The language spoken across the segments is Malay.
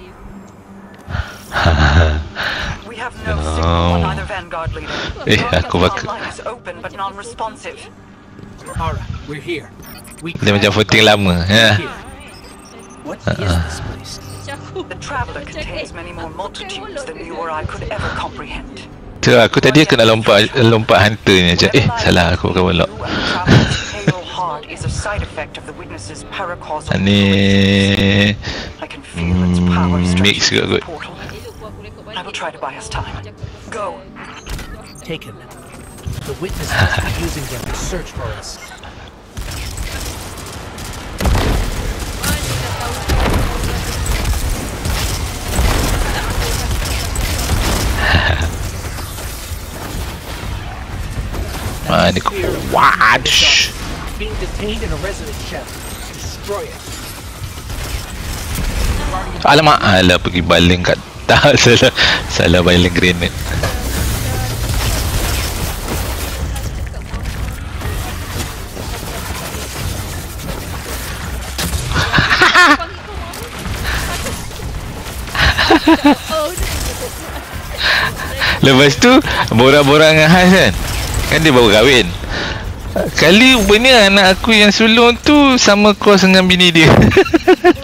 save. We have no signal on either Vanguard leader. Eh, aku The bak line is open but non-responsive. Alright, we're here. We dia macam voting lama. Ya. here. What is this place? Macam aku. The traveler Macam, contains many more aku multitudes tengok than dia you or I could ever comprehend. Tu aku tadi kena lompat lompat hunter ni macam eh salah aku bukan belok. You and the traveler's pale heart is a side effect of the witness's paracausal Ni I can feel its power Hmm, stretching mix through juga the kot. portal. Elok pun aku rekod balik. I will try to buy us time. Macam aku- Go. Taken. The witness must be using them to search for us. Mana dah tahu. Ah, ni Wash. Being detained in a resident shell. Destroy it. Alamak, alah pergi baling kat tak salah salah baling grenade. Lepas tu borak-borak dengan Has kan. Kan dia baru kahwin. Kali rupanya anak aku yang sulung tu sama kos dengan bini dia.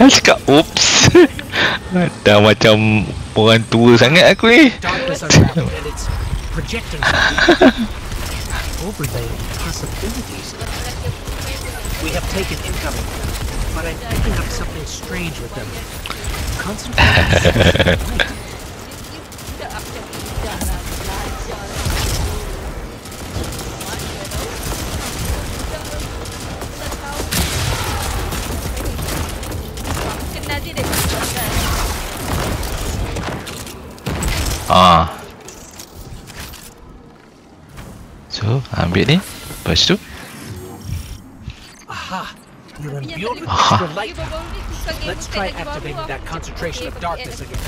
Aku cakap, oops. Dah macam orang tua sangat aku ni. Concentration. Ah. So, ambil ni. Lepas tu, Aha! You're Yang imbued with tadi- extra Dia light. baru ni tukar game Let's bukan try lagi baru, activating aku that cakap, concentration okay, of pergi darkness edit again.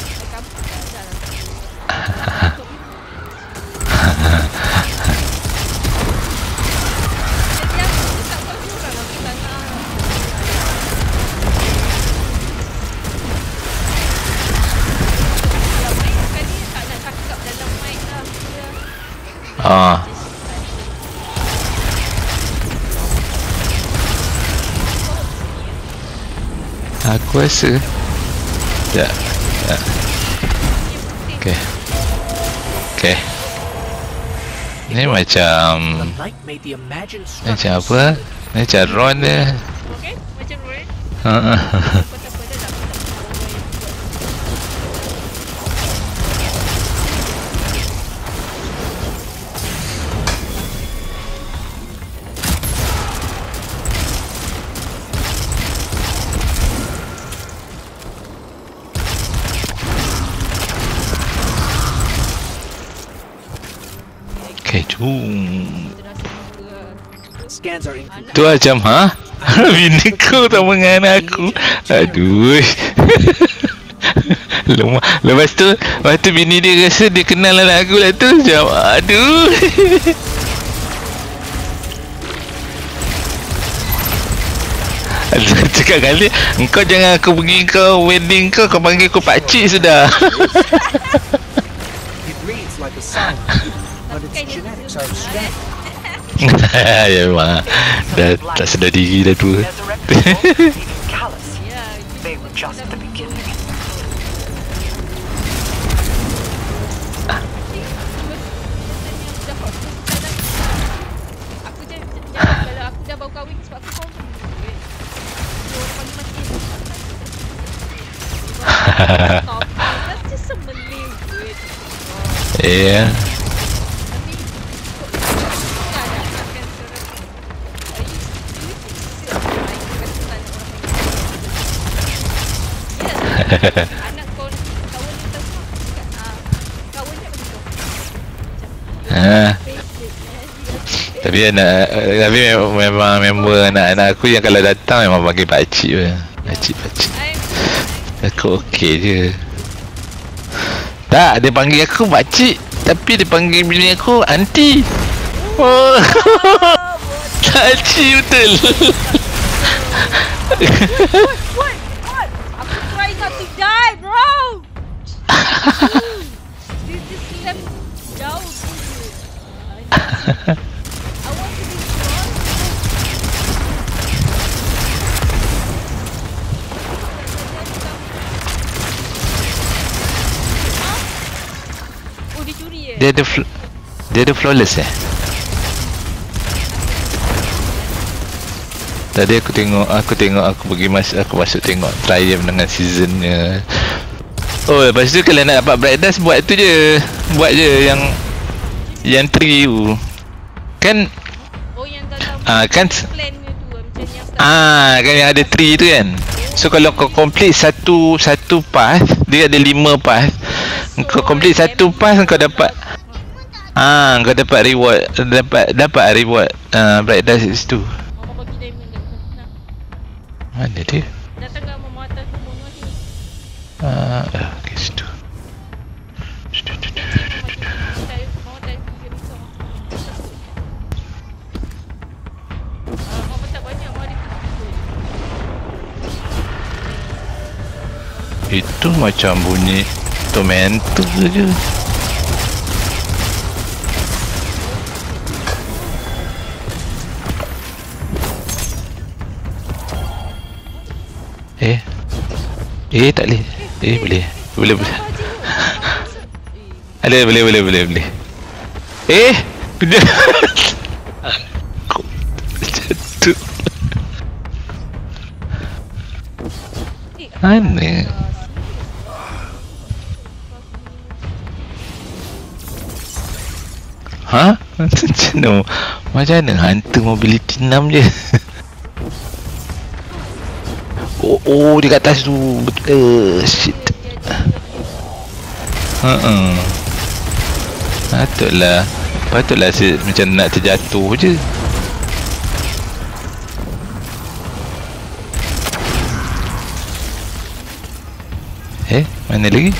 Ah. Aku rasa. Ya Ya. Okay Okay Ni macam macam apa? Macam Ron dia. Okay, macam Roy. Tu macam ha Bini kau tak mengenal aku? Aduh. Lemah Lepas tu Lepas tu bini dia rasa Dia kenal anak aku lah tu Macam Aduh. Aduh, Cakap kali Engkau jangan aku pergi kau Wedding kau Kau panggil aku pakcik sudah. It reads like a sound, but its genetics are abstract. ya memang. Dah tak sedar diri dah tua Resurrected Ha. Tapi anak Tapi memang member anak-anak aku yang kalau datang memang panggil pakcik pun Pakcik pakcik Aku okey je. Tak dia panggil aku pakcik Tapi dia panggil bini aku aunty. Oh. Pakcik betul dia ada dia ada flawless eh? Tadi aku tengok aku tengok aku pergi masuk aku masuk tengok trial dengan seasonnya. Oh lepas tu kalau nak dapat bright dust buat tu je. Buat je yang yang tree tu. Kan Oh, yang dalam ah kan plan tu macam yang ah kan yang ada tree tu kan. So kalau kau complete satu satu path, dia ada lima path. Kau complete satu path kau dapat Ah, kau dapat reward dapat dapat reward uh, bright dust kat situ. Mana dia? datang mama atas ni sini. Ah, uh, kat situ. Itu macam bunyi tomato je. Eh. Eh tak boleh. Eh boleh. Boleh boleh. Ada boleh boleh boleh boleh. Eh. Dia. Jatuh. Eh, Ha? Macam mana? Macam mana hantu mobility 6 je? Oh, oh dia kat atas tu. Betul. Uh, shit. Ha-uh. Patutlah. Patutlah si, macam nak terjatuh je. Eh, mana lagi?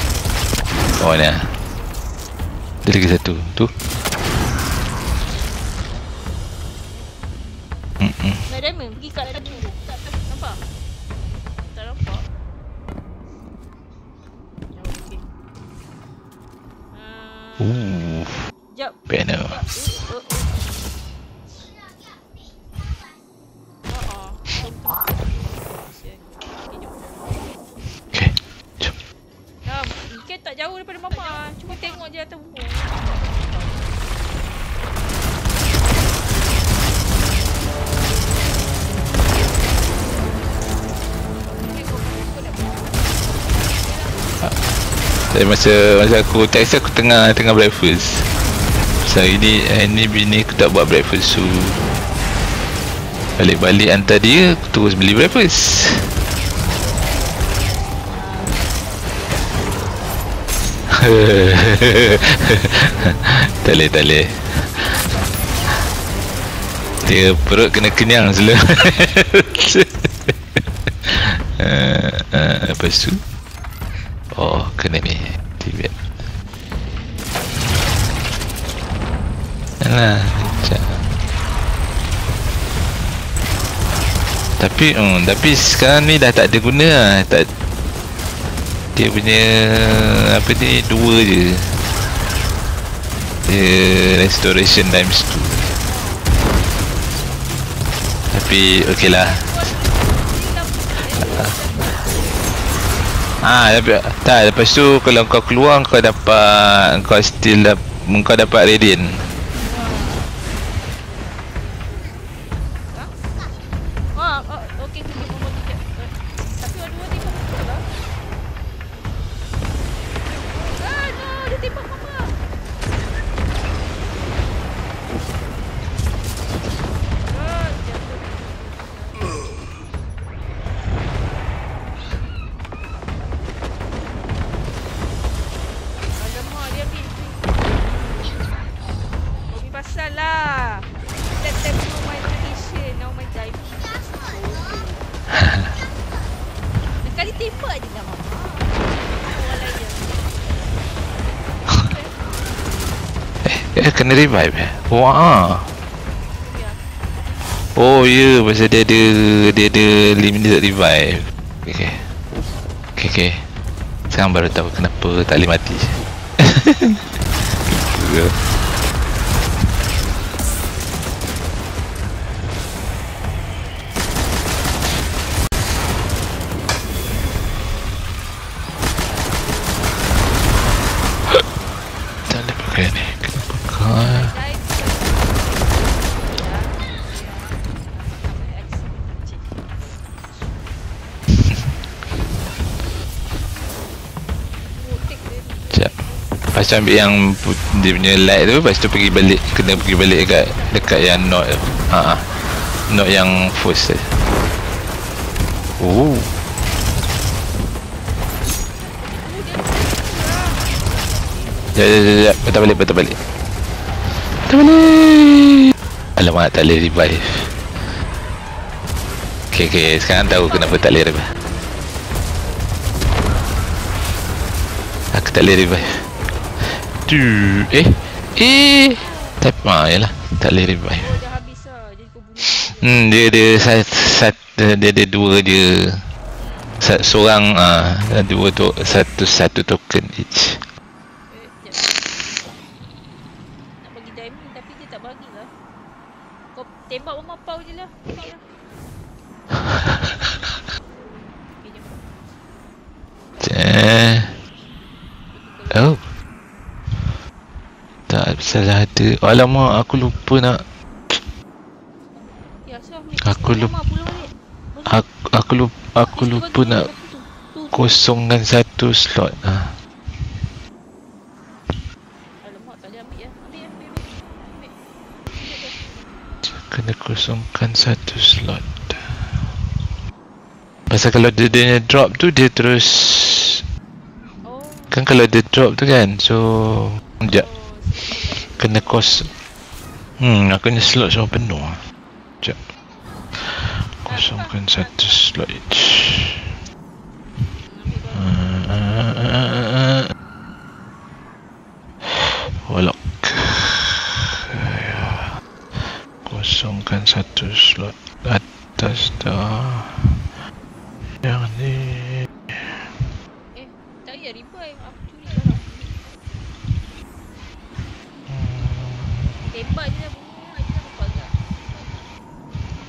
Oh, ni. Ada lagi satu. Tu. Mm-mm. Nak diamond pergi kat lagi. Tak tak nampak. Tak nampak. Oh, okey. Ah, Ooh, jap. banner. Uh, uh, uh. Jom. Okay. Jom. Dah, Ikan tak jauh daripada mama. Cuma tengok je atas buku. Tapi masa masa aku text aku tengah tengah breakfast. So ini ini bini aku tak buat breakfast so balik-balik hantar dia aku terus beli breakfast. tak boleh tak boleh Dia perut kena kenyang selalu uh, uh, Lepas tu Oh kena ni. Tibet Alah macam Tapi um, Tapi sekarang ni dah tak ada guna lah. Tak, Dia punya Apa ni Dua je. Dia Restoration times 2 Tapi okey lah Ah, tapi tak lepas tu kalau kau keluar kau dapat kau still dap, kau dapat radiant. Revive eh. Wah. Ya. Oh ya yeah, pasal dia ada dia ada limited revive. Okey. Okey okey. Sekarang baru tahu kenapa tak boleh mati. Lepas tu ambil yang dia punya light tu Lepas tu pergi balik Kena pergi balik dekat Dekat yang not Haa Not yang first tu Oh Sekejap, sekejap, sekejap. Patah balik, patah balik. Patah balik. Alamak, tak boleh revive. Okay, okay. Sekarang tahu kenapa tak boleh revive. Aku tak boleh revive. Tu, eh, eh. Tapi, ah, yalah. Tak boleh revive. Dah habis lah. Jadi kau bunuh dia. Hmm, dia dia sat, sat, dia ada dua dia. Sat, seorang ah, dua tu satu satu token each. Eh, lah. Kau tembak mama pau je lah. Okay lah. Okay, jom. Eh. Oh. Tak salah ada. Alamak, aku lupa nak Ya. Aku Lama, lup- pulang balik. Bagi. aku aku lupa aku lupa nak kosongkan satu slot. Ah. Boleh ambil ya. Ambil. Kena kosongkan satu slot. Pasal kalau dia, dia drop tu dia terus Oh. kan kalau dia drop tu kan so sekejap Oh, kena kos. Hmm aku punya slot semua penuh. Sekejap. Kosongkan satu slot each. Ah. Walak. Ya. Kosongkan satu slot atas dah. Yang ni Tembak je lah bunuh lah. Dia nampak tak?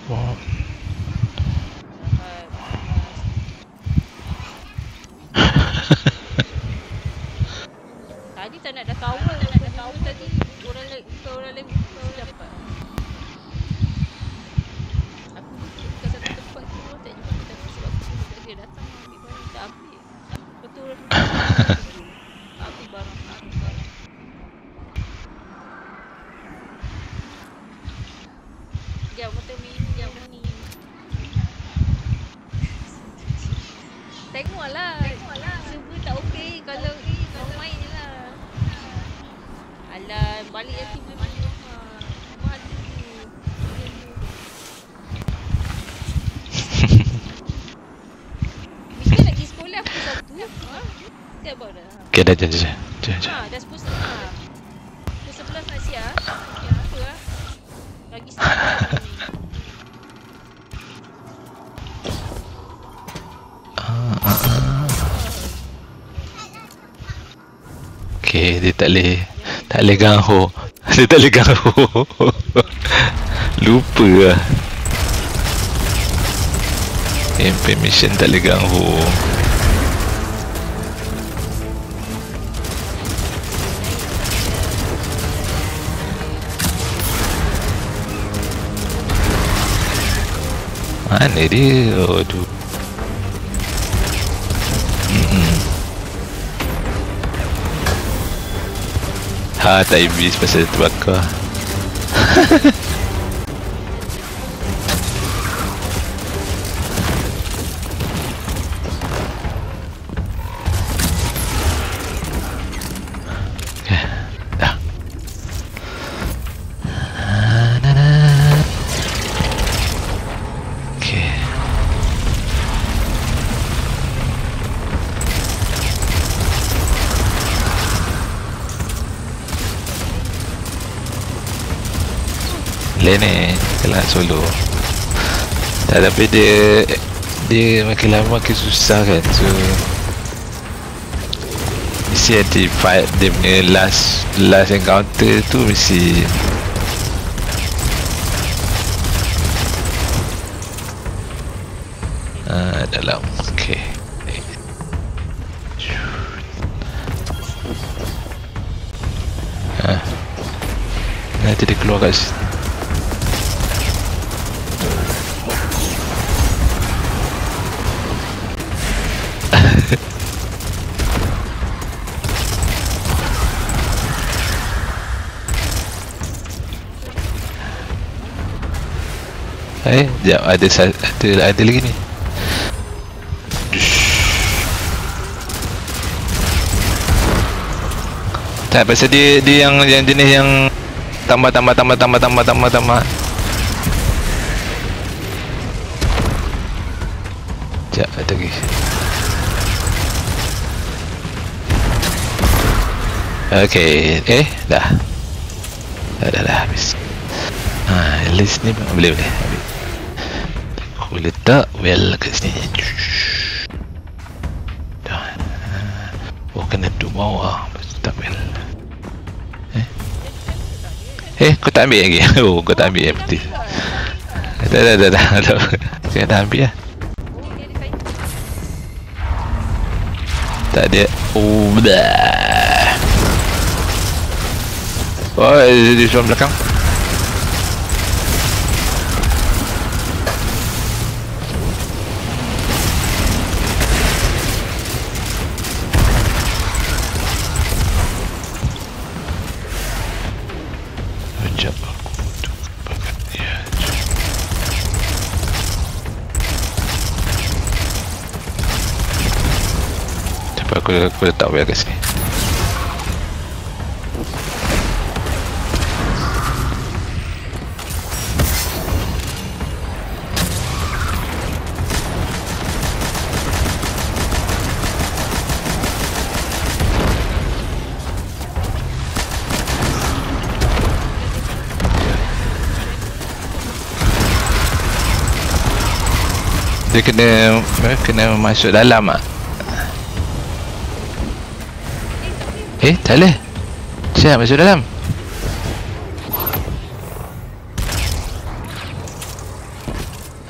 Wah. Tadi tak nak dah kawal Tak nak kawal tadi Orang lain Orang lain Kau dapat Aku dekat satu tempat tu Orang tak jumpa Tapi sebab aku dia Datang ambil barang Tak ambil Lepas tu orang Tak ambil barang Tak ambil barang Sekejap ni Tengoklah. Tengoklah. Server tak okey Kalau Kau main je lah. Alah Balik nanti boleh main rumah Rumah ada tu Dia tu Mesti nak pergi sekolah Pukul satu. Ha? Tiap bawa dah? Okay dah jom jom jom jom. Ha, dah sepuluh setengah. Pukul sebelas nak siap. Ya, apa lah. Lagi setengah Okay, dia tak boleh Tak boleh gangho Dia tak boleh gangho Lupa lah. MP mission tak boleh gangho Mana dia? Aduh Ha tak iblis pasal terbakar Okay, Tak tapi dia Dia makin lama makin susah kan So Mesti ada fight Dia punya last Last encounter tu mesti Ah, dalam Okay. Ah. Nanti dia keluar kat situ Eh, jap ada ada ada lagi ni. Tak pasal dia dia yang yang jenis yang tambah tambah tambah tambah tambah tambah tambah. Jap ada lagi. Okay, eh dah. Dah dah dah habis. Ha, list ni boleh boleh. Aku letak well kat sini. Dah. Oh kena duduk bawah. Tak well. Eh? Eh, kau tak ambil lagi? Oh, kau tak ambil yang putih. Dah dah dah dah. dah. Kau dah ambil lah. Dia. Tak ada. Oh, dah. Oh, di sebelah belakang. Aku, aku letak wheel kat sini. Dia kena kena masuk dalam ah. Eh, tak boleh. Siap masuk dalam.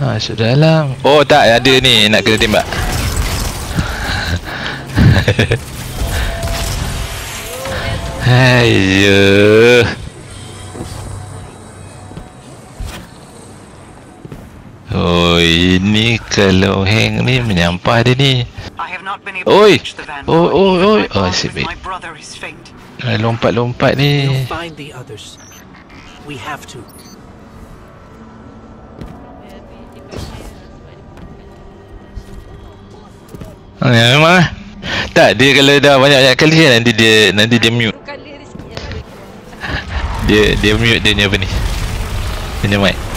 Ha, masuk dalam. Oh, tak ada ni nak kena tembak. Ayo. Oh, ini kalau hang ni menyampah dia ni. I have not been able Oi. to reach the van. Oh, oh, oh. Oh, baik. brother is faint. Ah, Lompat-lompat ni. We'll find the others. We have to. Ha, ya, memang lah. Tak, dia kalau dah banyak-banyak kali kan nanti dia nanti dia mute. Dia dia mute dia ni apa ni. Dia punya mic.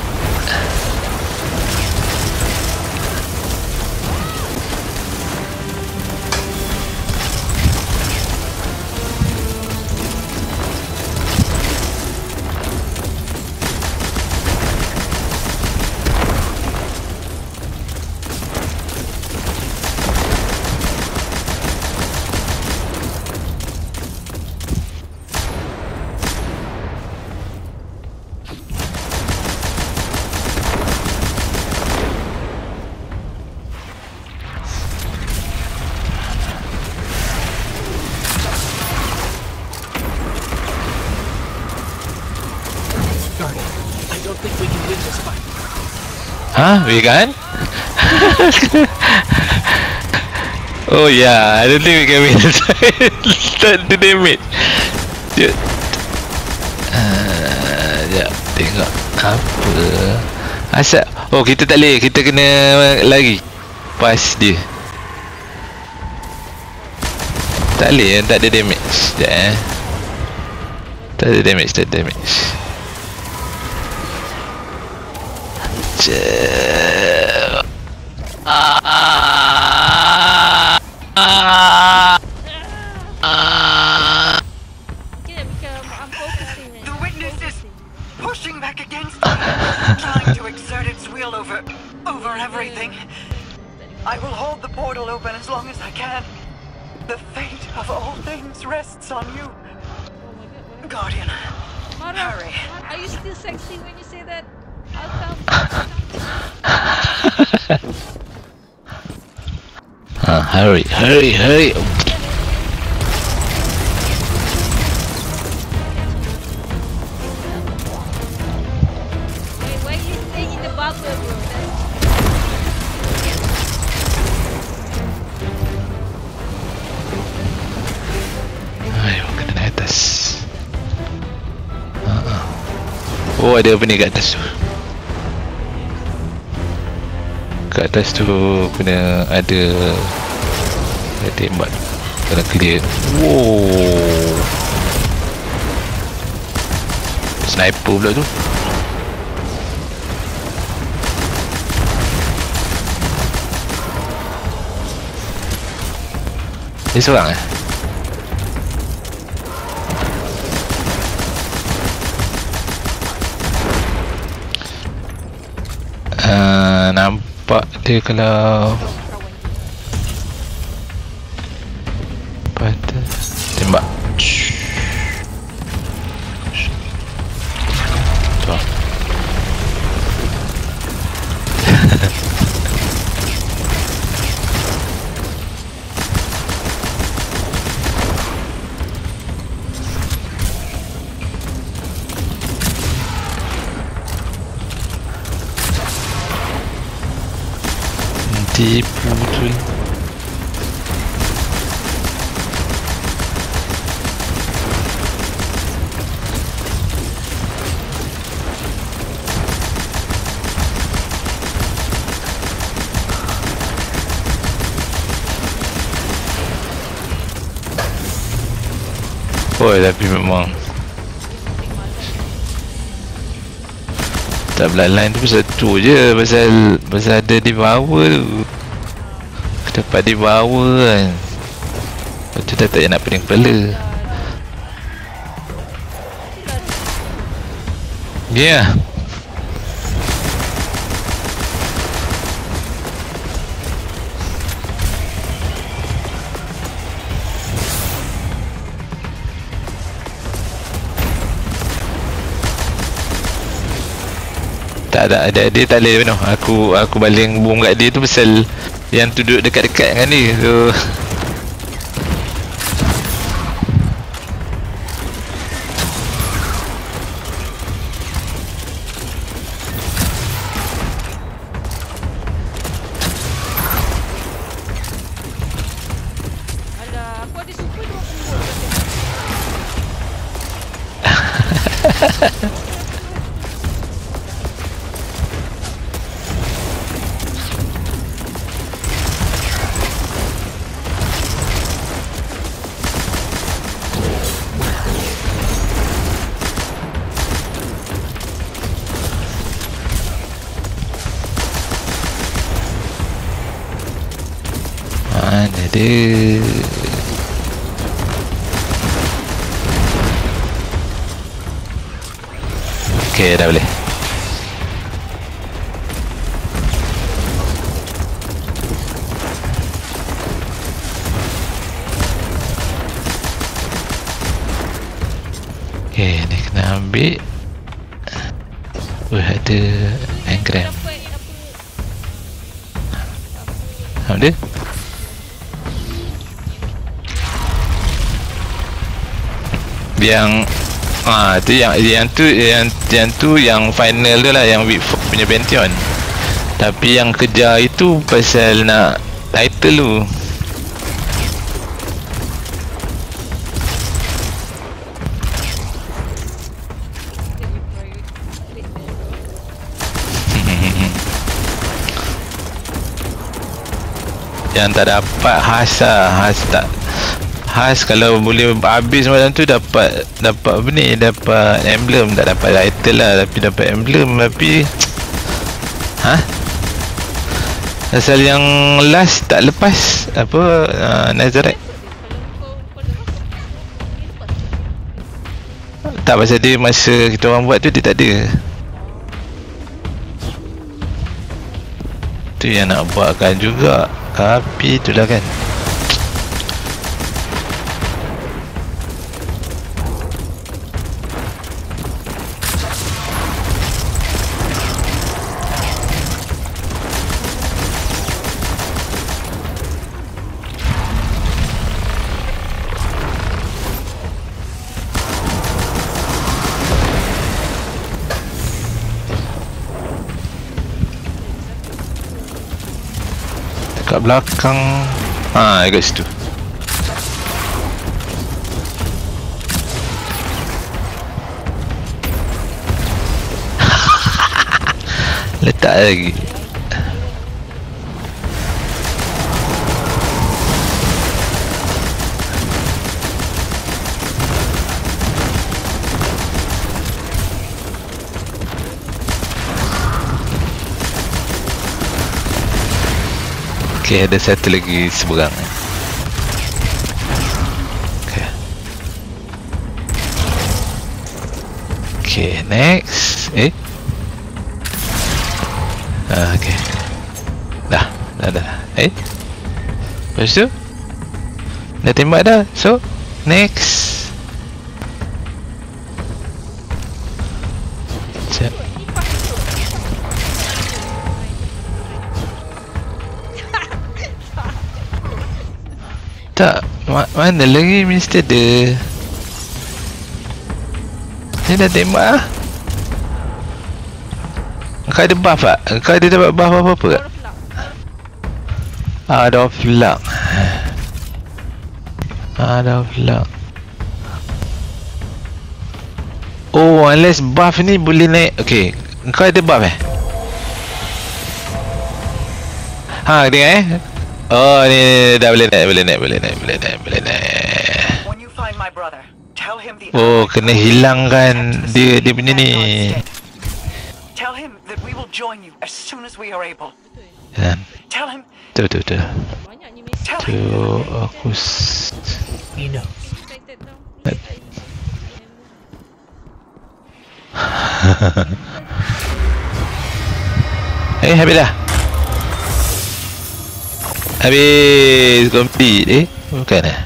Ha, we kan? oh yeah, I don't think we can win. Fight. Start to damage. Ah, Sekejap Tengok Apa. Asal Oh kita tak boleh. Kita kena lari Pas dia. Tak boleh. Tak ada damage. Sekejap eh. Tak ada damage Tak ada damage Sekejap Ah, ah. Oh, ada apa ni kat atas tu? kat atas tu kena ada ada tembak. Kena clear. Wow. Sniper pula tu. Dia seorang eh? Uh, nampak dia kalau tu Oh tapi memang Tak belah tu pasal tu je. Pasal Pasal ada di bawah tu Dapat di bawah kan. Lepas tu dah tak payah nak pening kepala. Yeah. tak ada ada dia tak boleh penuh. Aku aku baling bom kat dia tu pasal yang duduk dekat-dekat dengan dia so Yang Ah tu yang yang tu yang yang tu yang final tu lah yang Week 4 punya Pantheon. Tapi yang kejar itu pasal nak title tu. yang tak dapat khas lah khas tak khas kalau boleh habis macam tu dapat dapat apa ni dapat emblem. Tak dapat title lah tapi dapat emblem tapi ha? Asal yang last tak lepas apa uh, Nazareth? Tak pasal dia masa kita orang buat tu dia tak ada. Tu yang nak buatkan juga. Tapi itulah kan Dekat belakang. Ha, dekat situ. Letak lagi Okay, ada satu lagi seberang. Okay. Okay, next. Eh? Ah, okay. Dah, dah, dah. Eh? Lepas tu? Dah tembak dah. So, next. Mana lagi Mr. De? Dia dah tembak lah. Kau ada buff tak? Kau ada dapat buff apa-apa tak? Out. Out of luck. Out of luck. Oh, unless buff ni boleh naik. Okay. Kau ada buff eh? Ha, dengar eh? Oh, ni, ni, ni dah boleh naik, boleh naik, boleh naik, boleh naik, boleh naik. Oh, kena hilangkan dia dia punya ni. Tell him that we will join you as soon as we are able. Tell him Tu tu tu. Tu aku. Infected. Eh, habis dah. Habis complete eh? Bukan eh?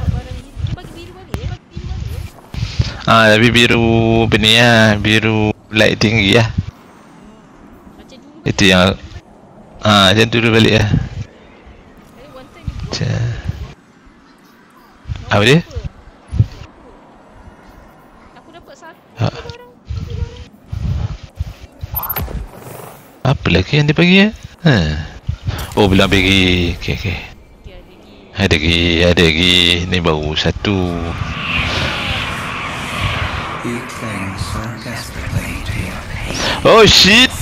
Ah, tapi biru apa ni lah, biru light tinggi dulu. Itu yang Ah, macam tu dulu balik go. Macam Apa dia? Aku dapat satu. Apa lagi yang dia bagi eh? Ha. Oh, belum bagi. Okey, okey. Okay, ada lagi. Ada lagi. Ni baru satu. Oh shit.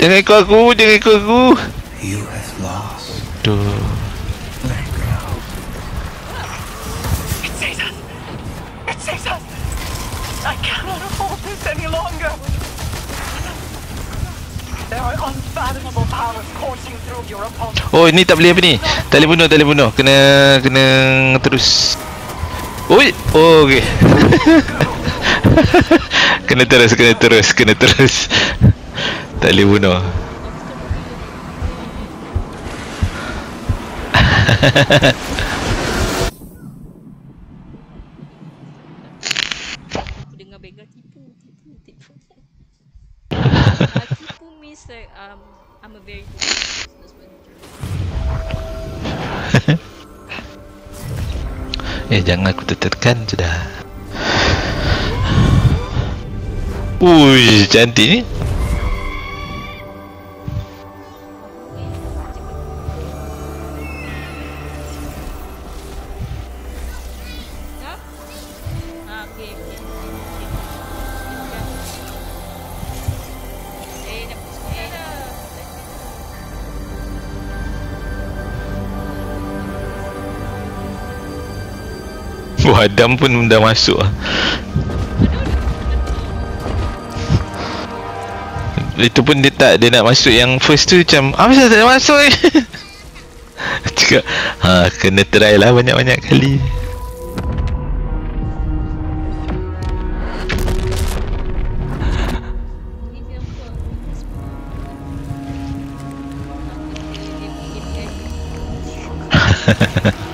Jangan ikut aku, jangan ikut aku. You have lost. Tu. Let go. It Caesar! It's Caesar! I cannot afford this any longer! There are Oh, ni tak boleh apa ni? Tak boleh bunuh, tak boleh bunuh. Kena kena terus. Oi. Oh, okey. kena terus, kena terus, kena terus. tak boleh bunuh. Dengar beggar tipu, tipu, tipu. tipu means like um, Very. Eh, jangan aku tekan sudah. Ui, cantik ni. Wah, Adam pun dah masuk lah. Itu pun dia tak, dia nak masuk yang first tu macam Apa saya tak nak masuk ni? Cakap, ha, kena try lah banyak-banyak kali Ini dia buat.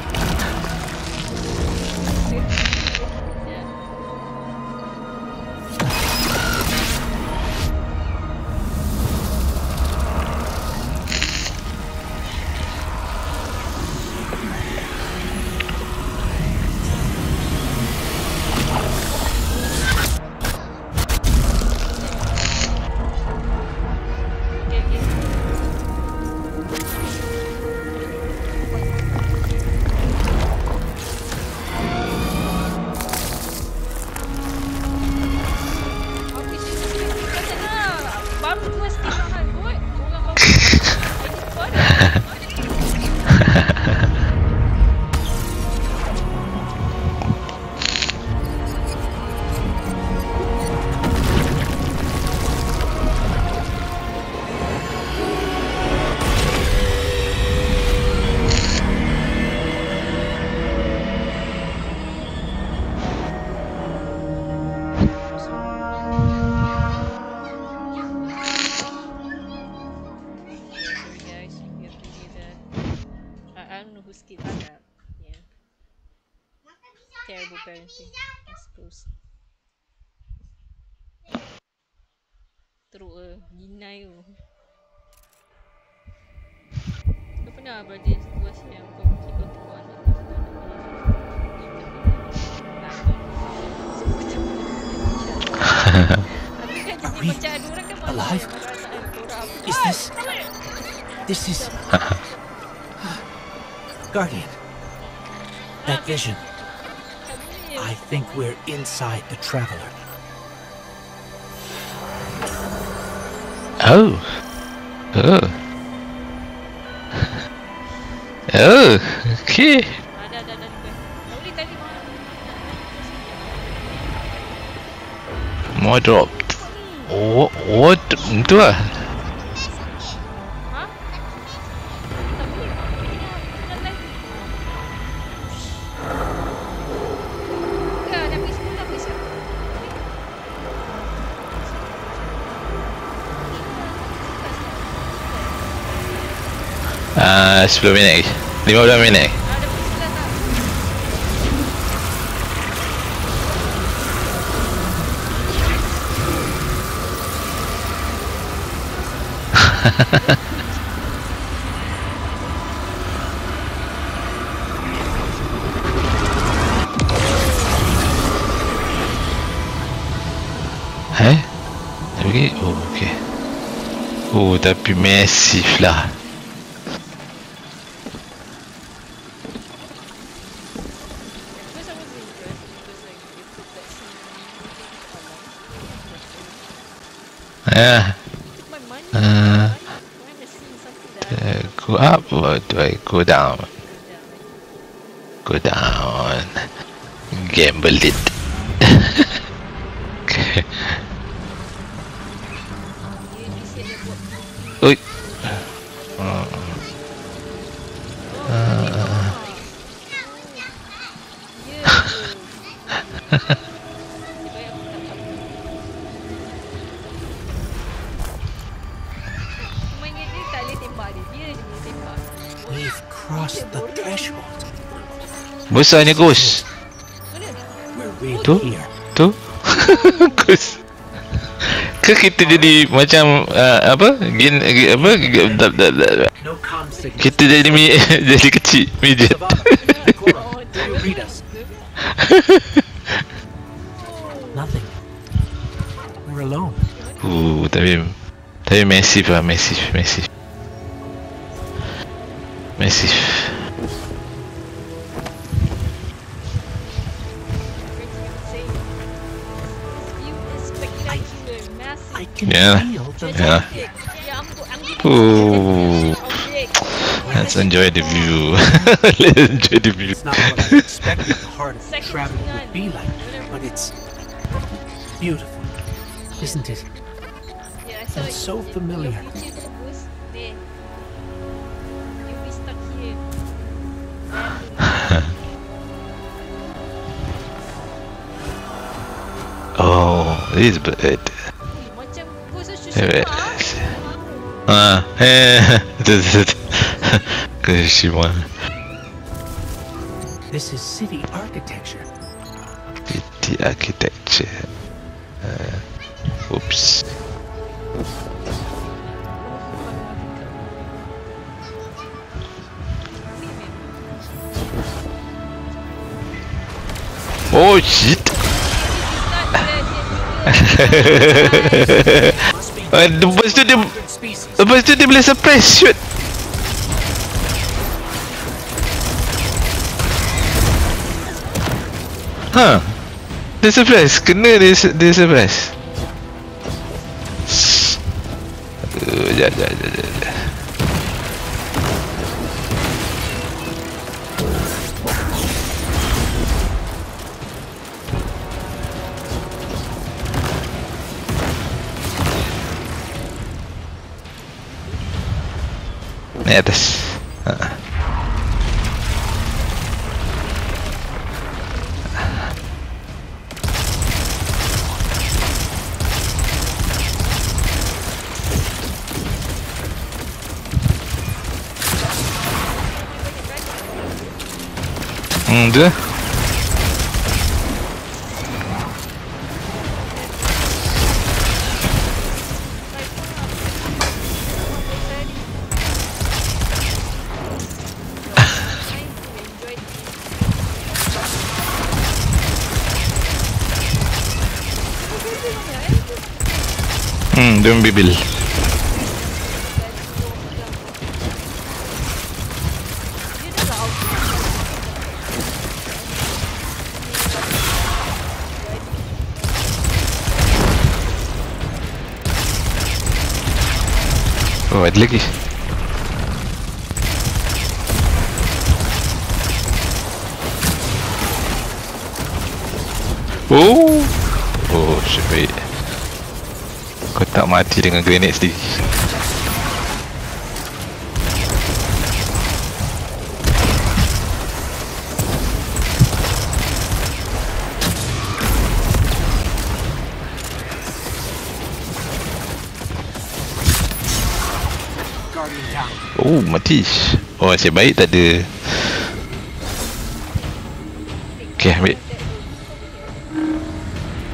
Ah, 10 minit lagi. 15 minit. Ada pun sudah tak. Eh? Tapi, oh, okay. Oh, tapi massif lah. In Yeah. Took my money. Uh, Why am I seeing something that Uh, go up or do I go down? yeah, like Go down. Gamble it. Besarnya ghost. Tuh. here. Tu. ghost. Ke kita jadi macam uh, apa? Gin, gin apa? G- da- da- da- No comm signal. Kita jadi mi, jadi kecil midget. Oh? Nothing. We're alone. uh, tapi tapi massive lah, massive, massive. Massive. Yeah. Yeah. Ooh. Let's enjoy the view. Let's enjoy the view. It's not what I expected the heart of the Second traveler to would be like, but it's beautiful, isn't it? And so familiar. Oh, this bird. Macam ghost of Evet. Tsushima. Ah, eh, Kushima. This is city architecture. City architecture. Uh, oops. Oh shit! Ah, Lepas tu dia. Lepas tu dia boleh suppress shoot. Ha Dia suppress. Kena dia, dia suppress. Sekejap, sekejap, sekejap, sekejap Ni Hmm, dia bibil. Dia Tak mati dengan grenade sendiri. Oh, mati. Oh, nasib baik tak ada. Okay, ambil.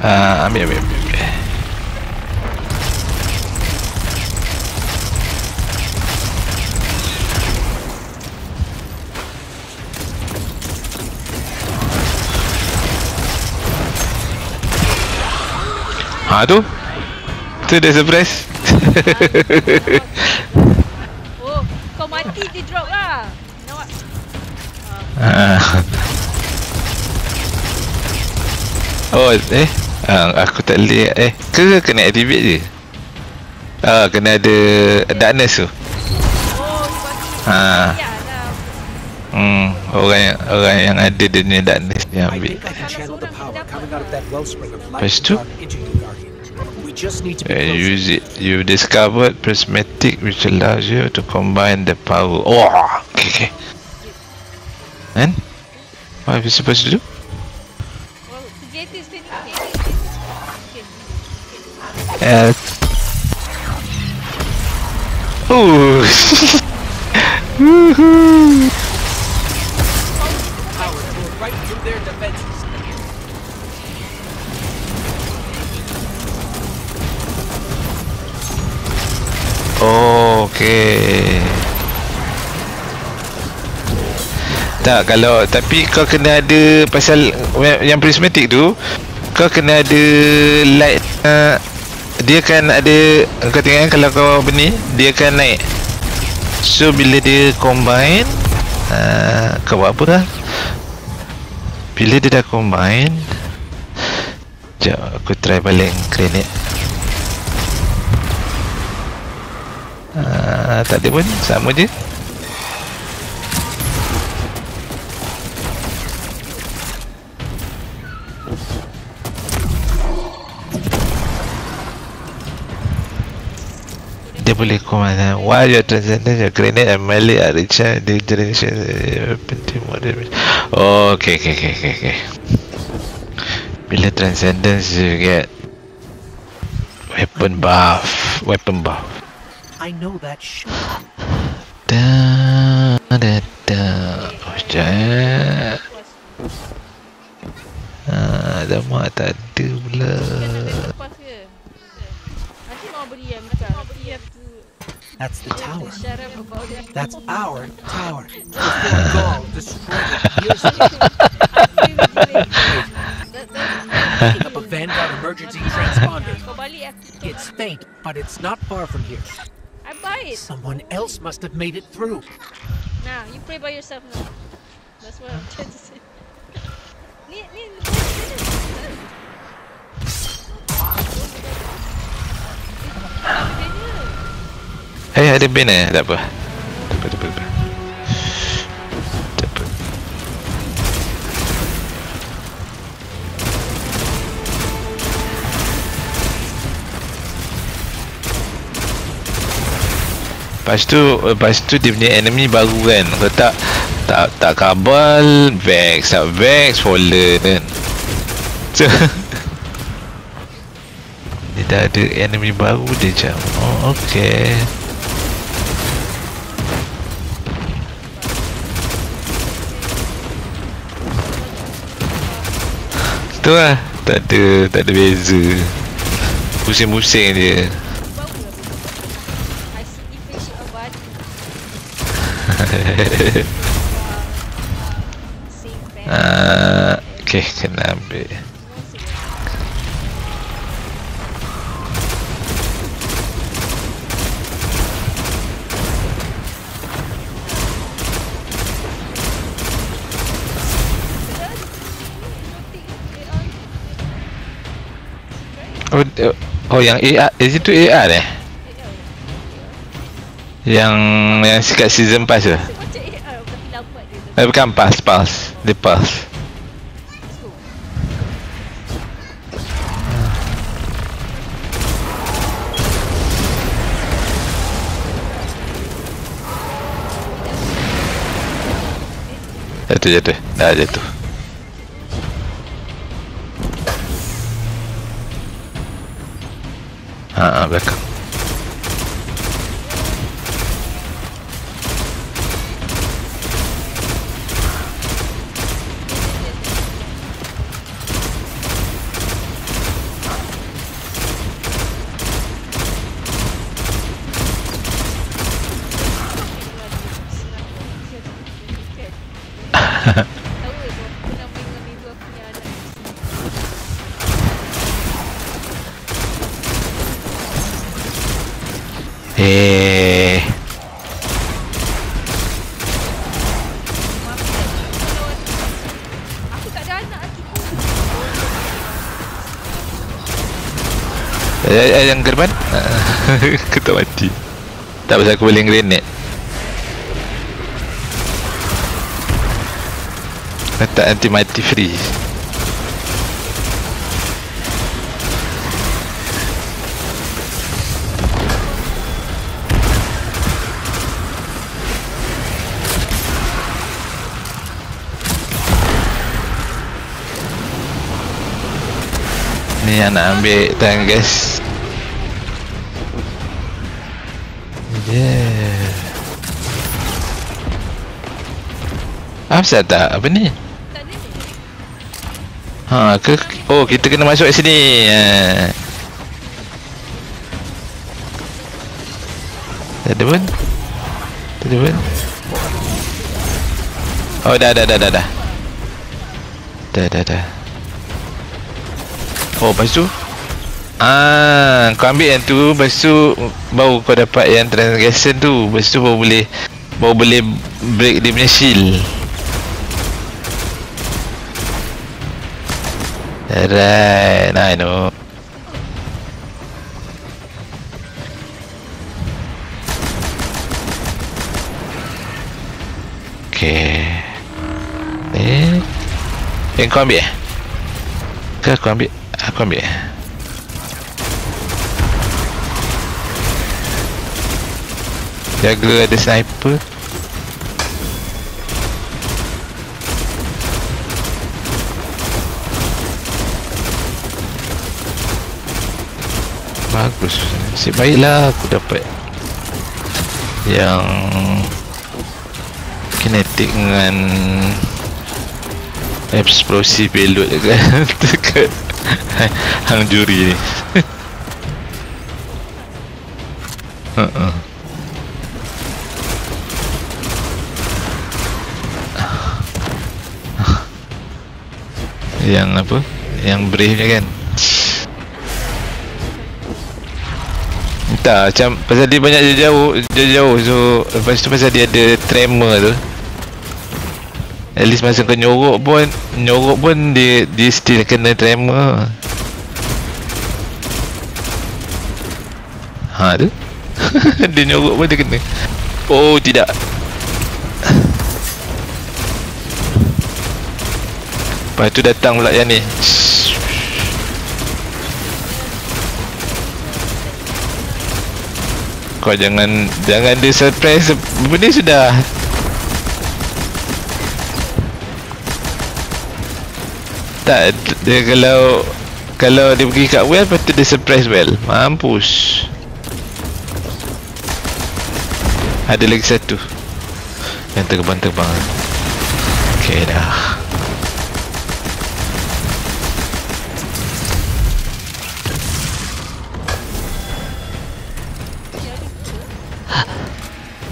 Ambil, ambil, ambil. ambil. Ha tu? Tu dia surprise. Oh, kau mati dia drop lah. Nampak? Ah. Oh, eh. Ah, aku tak lihat eh. Ke kena activate je? Ah, kena ada darkness tu. Oh. Ha. Lah. Hmm, orang yang orang yang ada dia punya darkness dia ambil. Lepas tu? Just need to be And closer. use it. You've discovered prismatic which allows you to combine the power. Oh, okay, okay. And what are we supposed to do? Well, to get this thing. Uh, Okay. Ooh. Woohoo. Okay. Tak, kalau tapi kau kena ada pasal yang prismatic tu kau kena ada light uh, dia kan ada kau tengok kan kalau kau benih dia kan naik. So bila dia combine uh, kau buat apa lah? Bila dia dah combine Sekejap aku try balik grenade uh, tak ada pun. Sama je. Dia boleh command while you're transcending your grenade and melee are recharged the generation penting more damage oh, okay okay okay okay okay. Bila transcendence you get weapon buff. Weapon buff I know that shit. da da da oh sekejap eh Ah, dah mak tak ada pula Kan ada lepas ke? Nanti mau beli yang bukan. Tapi you have to That's the tower. shut up about that. That's our tower. Before Gaul destroyed it years ago. Agree with you, mate. That- that- Picking up a Vanguard emergency transponder. Kau balik aku. It's faint, but it's not far from here. I buy it. Someone else must have made it through. Nah, you pray by yourself now. That's what I'm trying to say. Eh ada bin eh? Tak apa Tak apa tak apa, tak apa Lepas tu, lepas tu dia punya enemy baru kan. Kalau tak, tak, tak kabal, Vex, tak Vex, Fallen kan. So Dia dah ada enemy baru dia macam Oh okay. Tu lah Tak ada Tak ada beza. Pusing-pusing je que es Oh, eh, oh, yang AR, is eh, itu AR eh? Yang yang sikat season pass ke? Eh bukan pass, pass, dia pass. Jatuh, jatuh. Dah jatuh. Ha, ha, belakang. Yang gerban? aku tak mati. Tak pasal aku boleh grenade. Letak anti mati free. Ni yang nak ambil tank guys. Yeah. Apa saya tak? Apa ni? Ha, ke oh kita kena masuk kat sini. Tak ada pun. Tak ada pun. Oh dah dah dah dah dah. Dah dah dah. Oh lepas tu Ah, kau ambil yang tu Lepas tu Baru kau dapat yang transgression tu Lepas tu baru boleh Baru boleh Break dia punya shield Alright, I know. Okay. Eh, eh kau ambil? eh? Ke aku ambil? Aku ambil. eh? Jaga ada sniper. Bagus Nasib baiklah aku dapat Yang Kinetik dengan Explosive payload dekat Dekat Hang juri ni uh-uh. Yang apa Yang ni kan Tak, macam pasal dia banyak jauh jauh so lepas tu pasal dia ada tremor tu. At least masa kau nyorok pun nyorok pun dia dia still kena tremor. Ha tu. dia nyorok pun dia kena. Oh tidak. Lepas tu datang pula yang ni. Kau jangan jangan dia surprise benda sudah. Tak dia kalau kalau dia pergi kat well lepas tu dia surprise well. Mampus. Ada lagi satu. Yang terbang-terbang. Okey dah.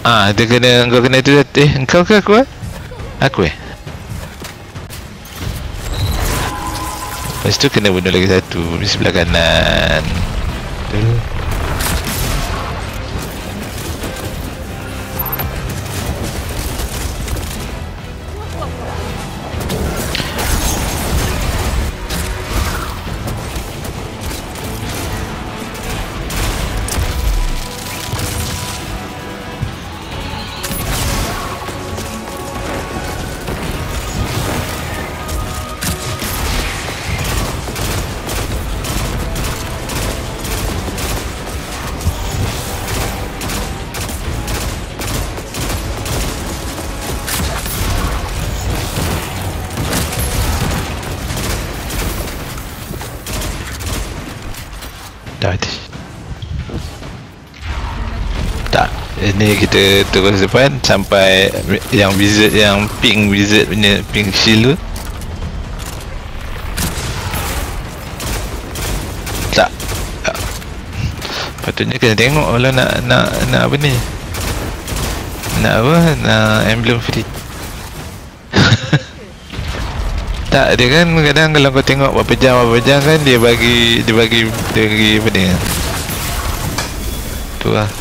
Ah, dia kena kau kena tu eh engkau ke aku eh? Aku eh. Lepas tu kena bunuh lagi satu di sebelah kanan. Ini kita terus depan Sampai Yang wizard Yang pink wizard punya Pink shield tu. Tak Tak. Patutnya kena tengok Kalau nak Nak Nak apa ni? Nak apa? Nak emblem free. Tak, dia kan kadang kalau kau tengok berapa jam berapa jam kan dia bagi dia bagi dia bagi apa ni? Tu lah.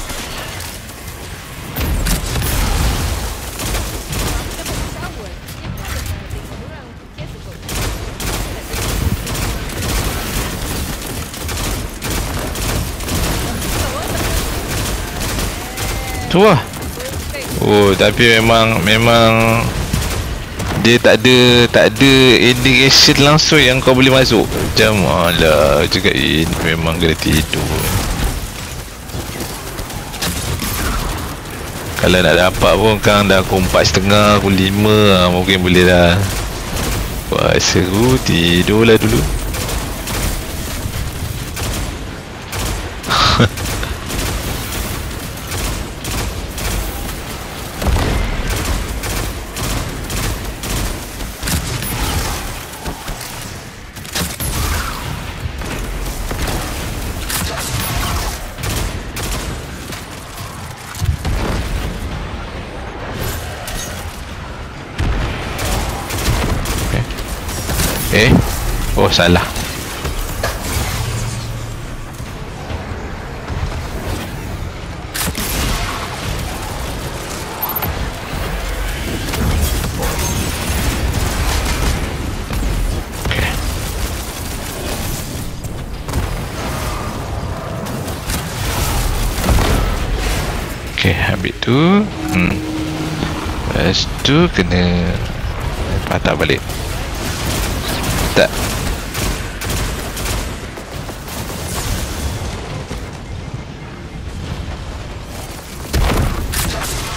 Tu lah. Oh, tapi memang memang dia tak ada tak ada indication langsung yang kau boleh masuk. Macam alah cakap ini memang kena tidur. Kalau nak dapat pun kan dah pukul 4 setengah 5 lah, mungkin boleh dah. Wah seru tidurlah dulu Oh salah tu hmm. Lepas tu kena Patah balik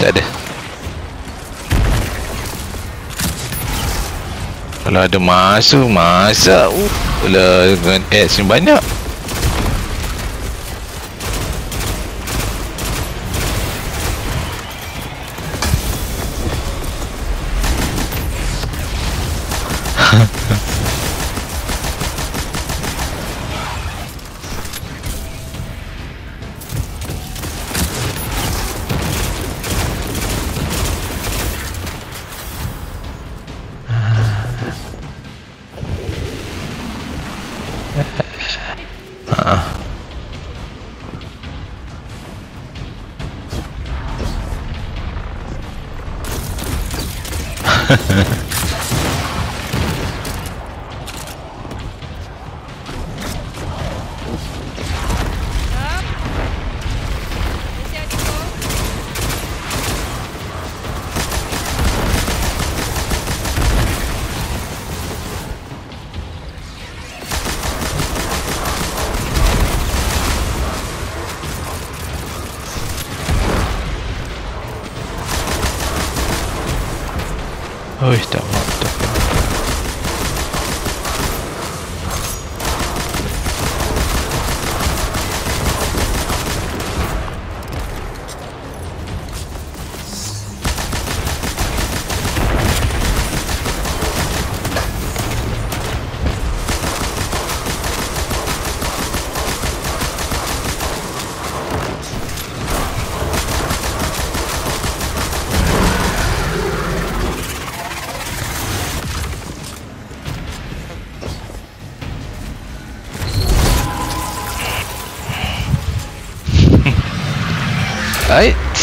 Tak ada. Kalau ada masa Masa. Uh, Kalau dengan ads yang banyak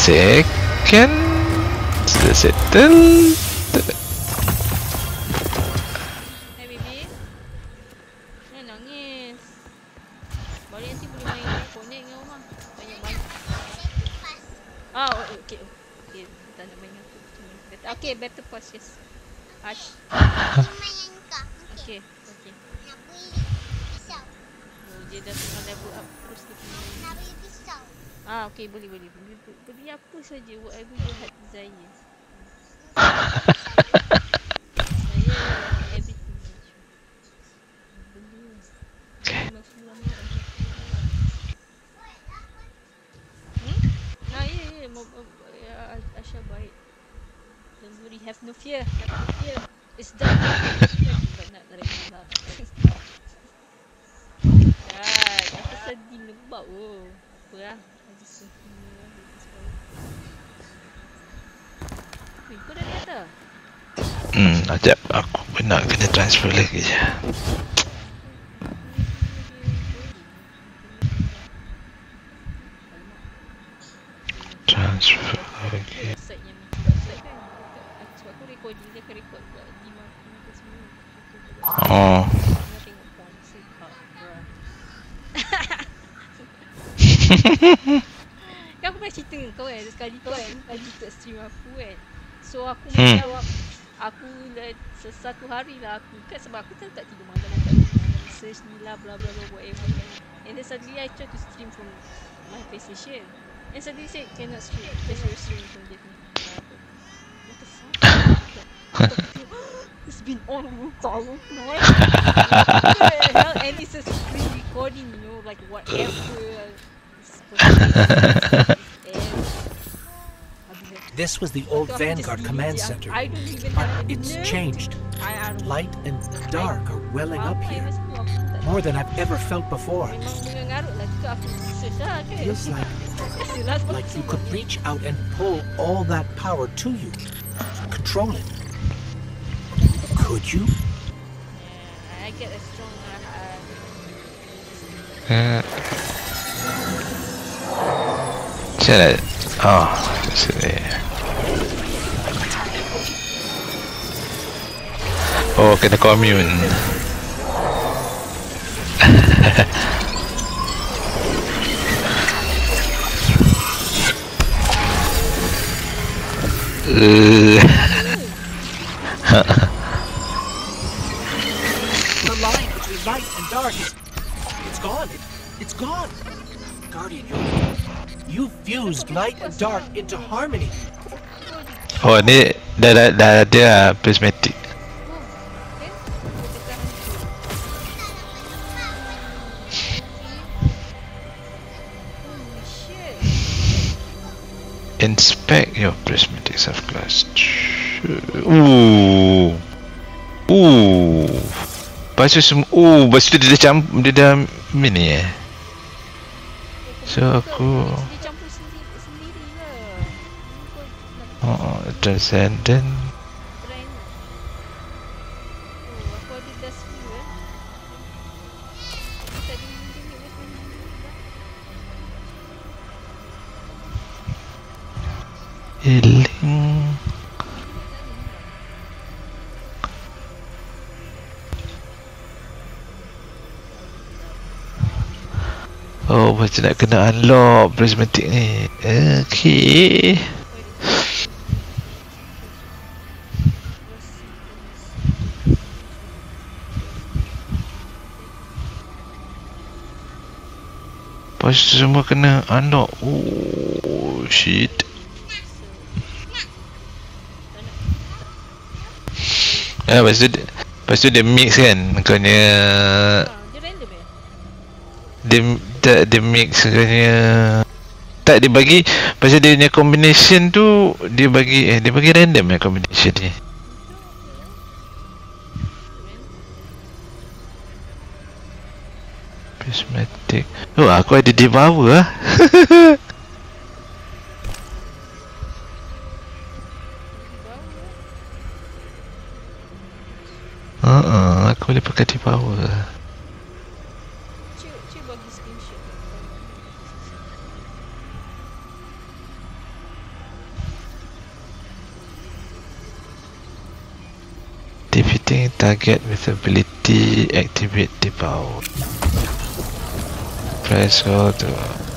second. Is it Oh. Say, ah, bruh. Kan aku pernah cerita kau kan Sekali kau kan Lagi tak stream aku kan So aku Hmm. macam Aku dah Sesatu hari lah aku Kan sebab aku tak tak tidur malam kan. Search ni lah bla bla bla whatever kan. And then suddenly I try to stream from My PlayStation. And suddenly say cannot stream. Please stream from that ni What the fuck? It's been on for so long hell? And it's a screen recording you know Like whatever This was the old Vanguard command center, I don't even but have it's nerve. changed. I, I don't Light and dark are welling up Apa here, yang mesti aku tak- more than I've ever felt before. Memang mengarut lah tu aku search lah kan Feels like Biasalah sebab like you aku could sebab ni. reach out and pull all that power to you, control it. Could you? Yeah, I get a strong uh, uh, Eh. Macam mana? Oh, sini. Oh, kena commune. Uh, The line between light and dark is it's gone. It, it's gone. Guardian, you're, you fused light and dark into harmony. oh, ni dah dah, dah ada lah prismatic. Inspect your prismatic self-glass. Ooh. Ooh. Lepas tu semua Ooh, lepas tu dia dah campur Dia dah Mini eh So aku sendiri lah Healing. Oh, macam nak kena unlock prismatic ni. Okay Lepas tu semua kena unlock. Oh shit. Ya, lepas tu Lepas tu dia mix kan? Maknanya Ah, Dia Dia mix maknanya Tak dia bagi Pasal dia punya combination tu Dia bagi Eh dia bagi random eh combination ni Prismatic Oh aku ada devour lah Uh-uh, aku boleh pakai devour screenshot Defeating target with ability activate devour please go to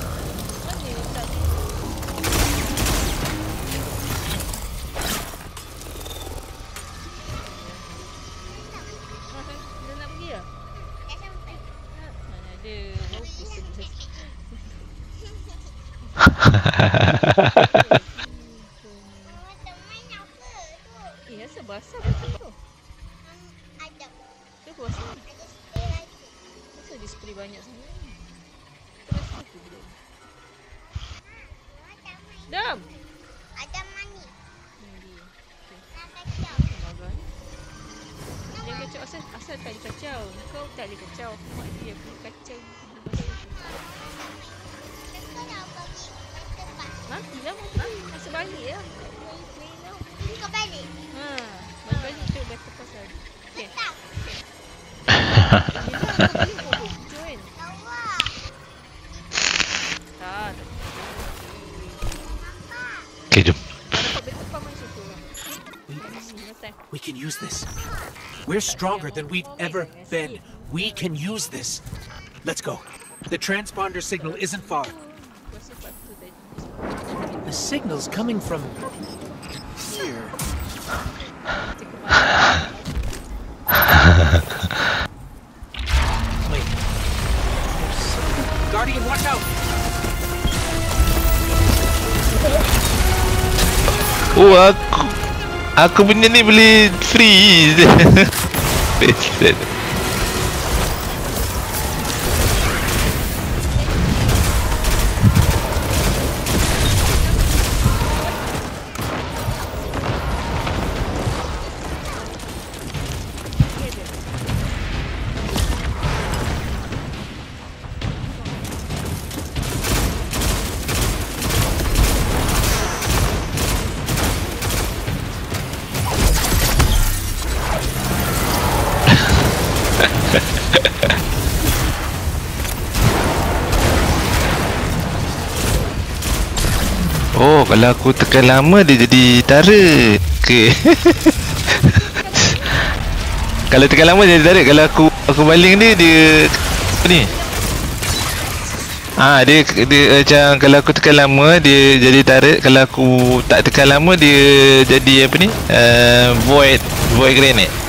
stronger than we've ever been. We can use this. Let's go. The transponder signal isn't far. The signal's coming from here. Wait. Guardian, watch out! Oh, aku... Aku punya ni boleh freeze. Peset. Oh, kalau aku tekan lama dia jadi tarik. Okey. kalau tekan lama dia jadi tarik. Kalau aku aku baling dia dia apa ni? Ah, dia dia macam kalau aku tekan lama dia jadi tarik. Kalau aku tak tekan lama dia jadi apa ni? Uh, void void grenade.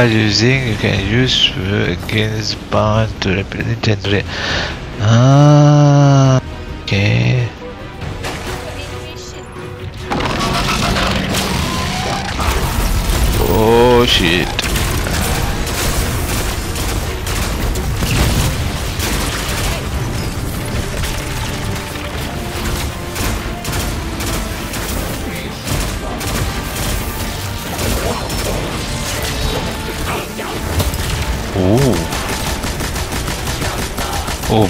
While using, you can use uh, against bound to rapidly generate. Ah,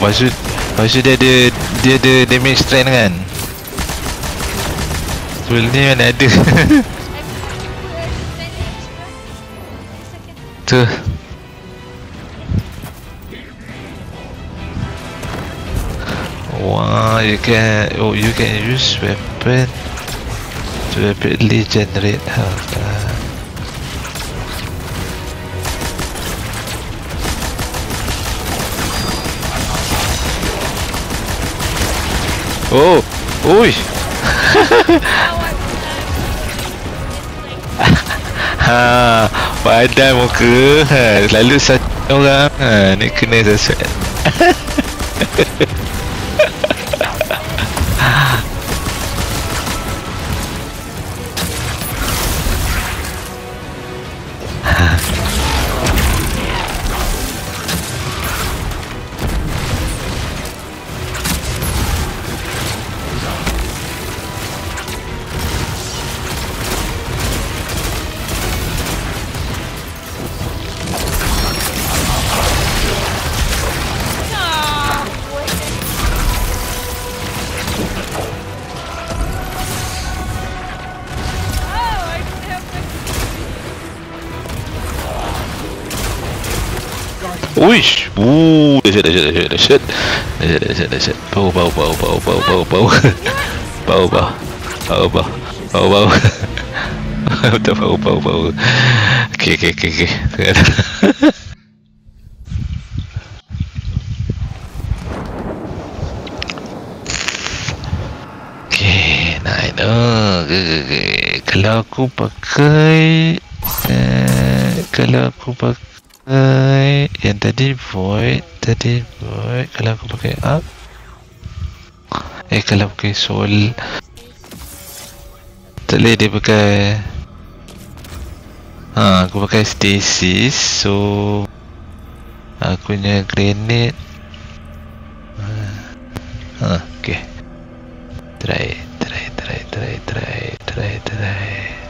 Oh, maksud maksud dia ada dia ada damage strength kan? Sebenarnya mana ada. Tu. Wow, you can oh you can use weapon to rapidly generate health. Oh, ui. ha, padan muka. Ha, lalu satu orang. Ha, ni kena sesuai. Uish. Uh, dahsyat dahsyat dahsyat dahsyat. Dahsyat dahsyat dahsyat. Bau bau bau bau bau bau bau. Bau bau. Bau bau. Bau bau. Betul bau bau bau. Okey okey okey okey. Okey, naik oh, okay, okay, okay. Kalau aku pakai eh, kalau aku pakai Yang tadi void Tadi void. Kalau aku pakai up. Eh kalau pakai soul Tak boleh dia pakai. Ha aku pakai stasis So Aku punya grenade Ha okay Try Try try try try Try try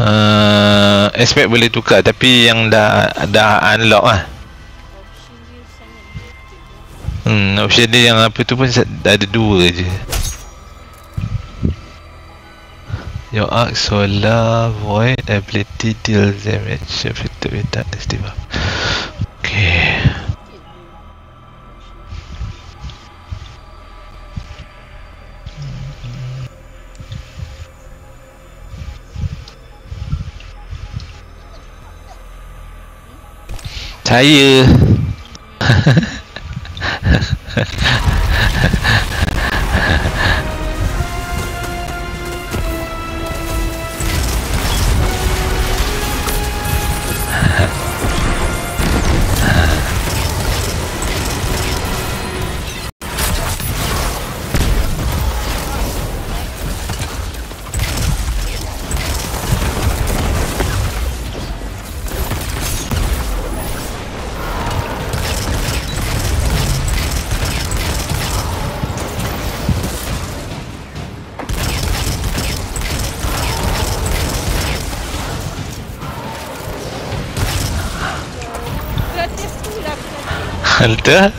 Uh, aspect boleh tukar tapi yang dah dah unlock lah. Hmm, option dia yang apa tu pun ada dua je. Your arc solar void ability deal damage affected with darkness debuff. Okay. Saya دخلتها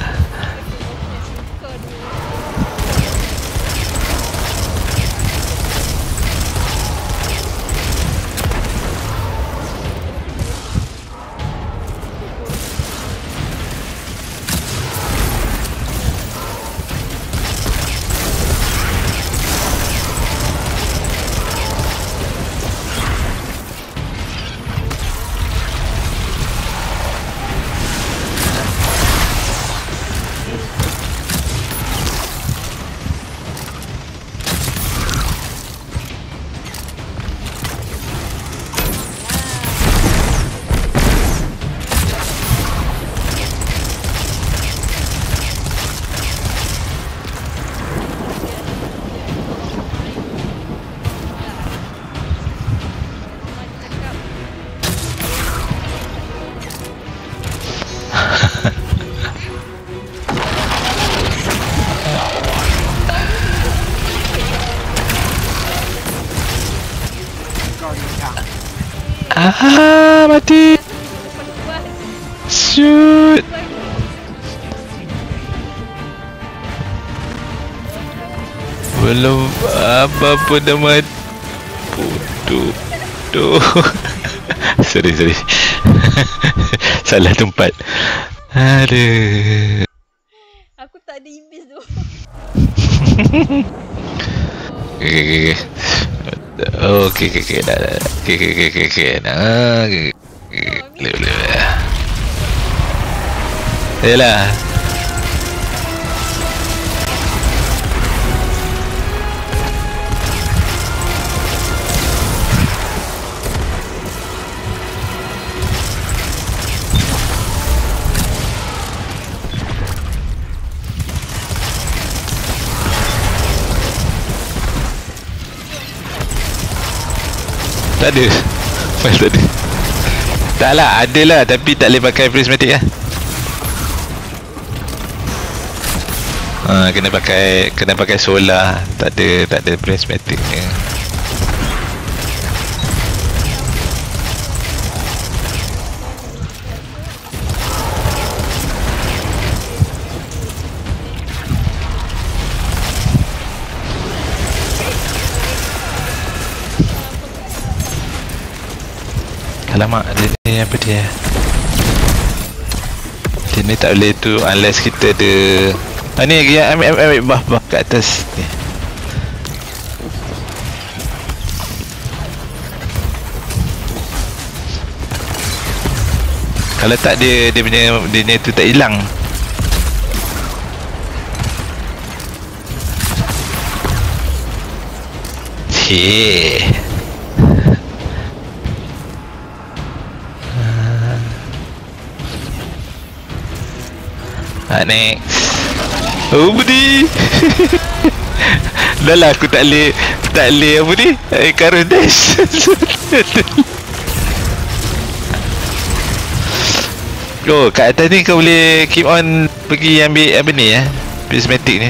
Ah mati. Shoot. Belum apa pun dah mati Bodoh Bodoh Sorry sorry. Salah tempat. Aduh. Aku tak ada imbis tu. Okay, okay, okay. Oh, okay, okay, okay, dah, dah. Okay, okay, okay, okay, okay, dah. Okay, okay, boleh, boleh, boleh. Yalah. Tak ada. File tak ada. Tak lah, ada lah tapi tak boleh pakai prismatic lah. Ha, kena pakai kena pakai solar. Tak ada tak ada prismatic ni. dia. Dia ni tak boleh tu unless kita ada Ah ni lagi yang ambil ambil ambil buff buff kat atas. Ni. Kalau tak dia dia punya dia punya tu tak hilang. Yeah. Ah. Oh, budi. Dah lah aku tak boleh Tak boleh apa ni Eh current dash Oh kat atas ni kau boleh keep on Pergi ambil apa ni eh Prismatic ni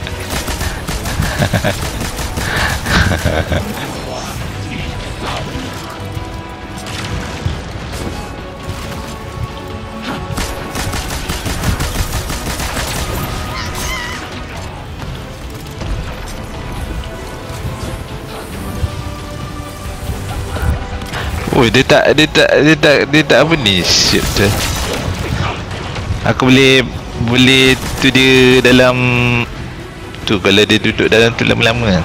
Oh dia tak dia tak dia tak dia tak apa ni shit tu. Aku boleh boleh tu dia dalam tu kalau dia duduk dalam tu lama-lama.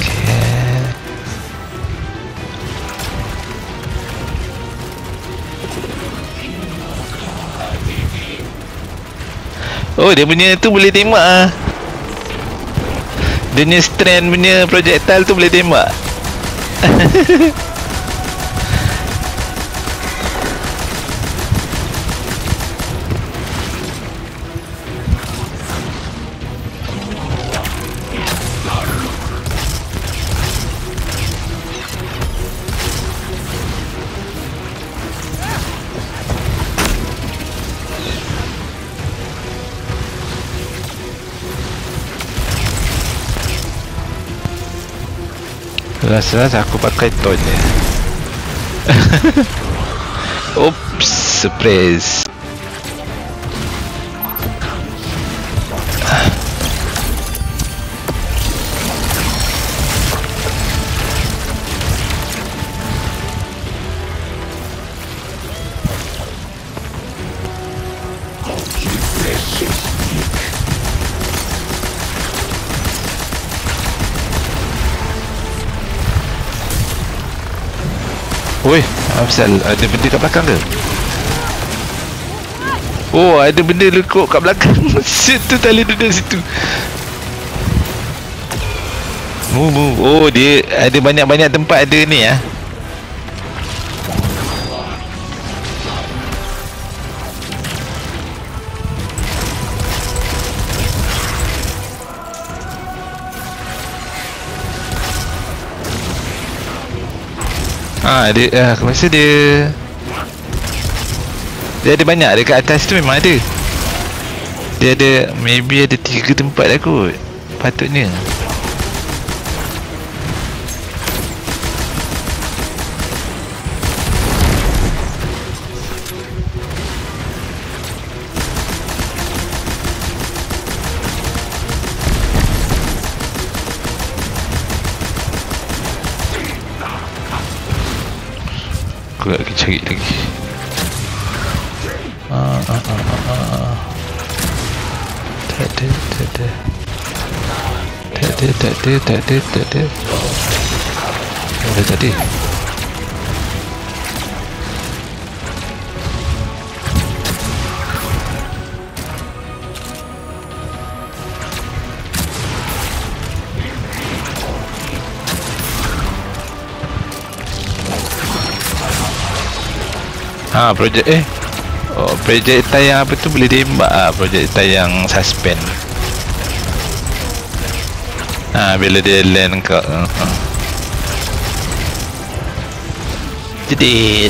Okay. Oh dia punya tu boleh tembak ah. Dia punya strand punya projectile tu boleh tembak Rasa-rasa aku pakai ni Oops, surprise Oi, Afsal, ada benda kat belakang ke? Oh, ada benda lekuk kat belakang. Situ tali duduk situ. Move, move. Oh, dia ada banyak-banyak tempat ada ni ah. Ha, dia ah, rasa dia dia ada banyak dekat atas tu memang ada. Dia ada maybe ada tiga tempat dah kot. Patutnya. Aku nak pergi cari lagi. Ah, ah, ah, ah, ah. Tak ada, tak ada. Tak ada, tak ada, tak ada, tak ada. Ada tadi. Ha, projek eh. Oh, projek yang apa tu boleh tembak ah, projek yang suspend. Ha, bila dia land kat uh, uh. Jedit.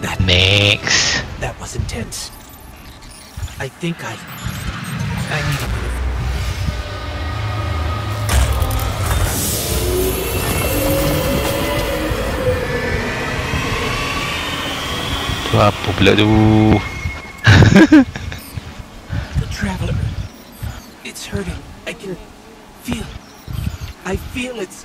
That Next. that was intense. I think I Tu apa pula tu? The traveler. It's hurting. I can feel. I feel it's.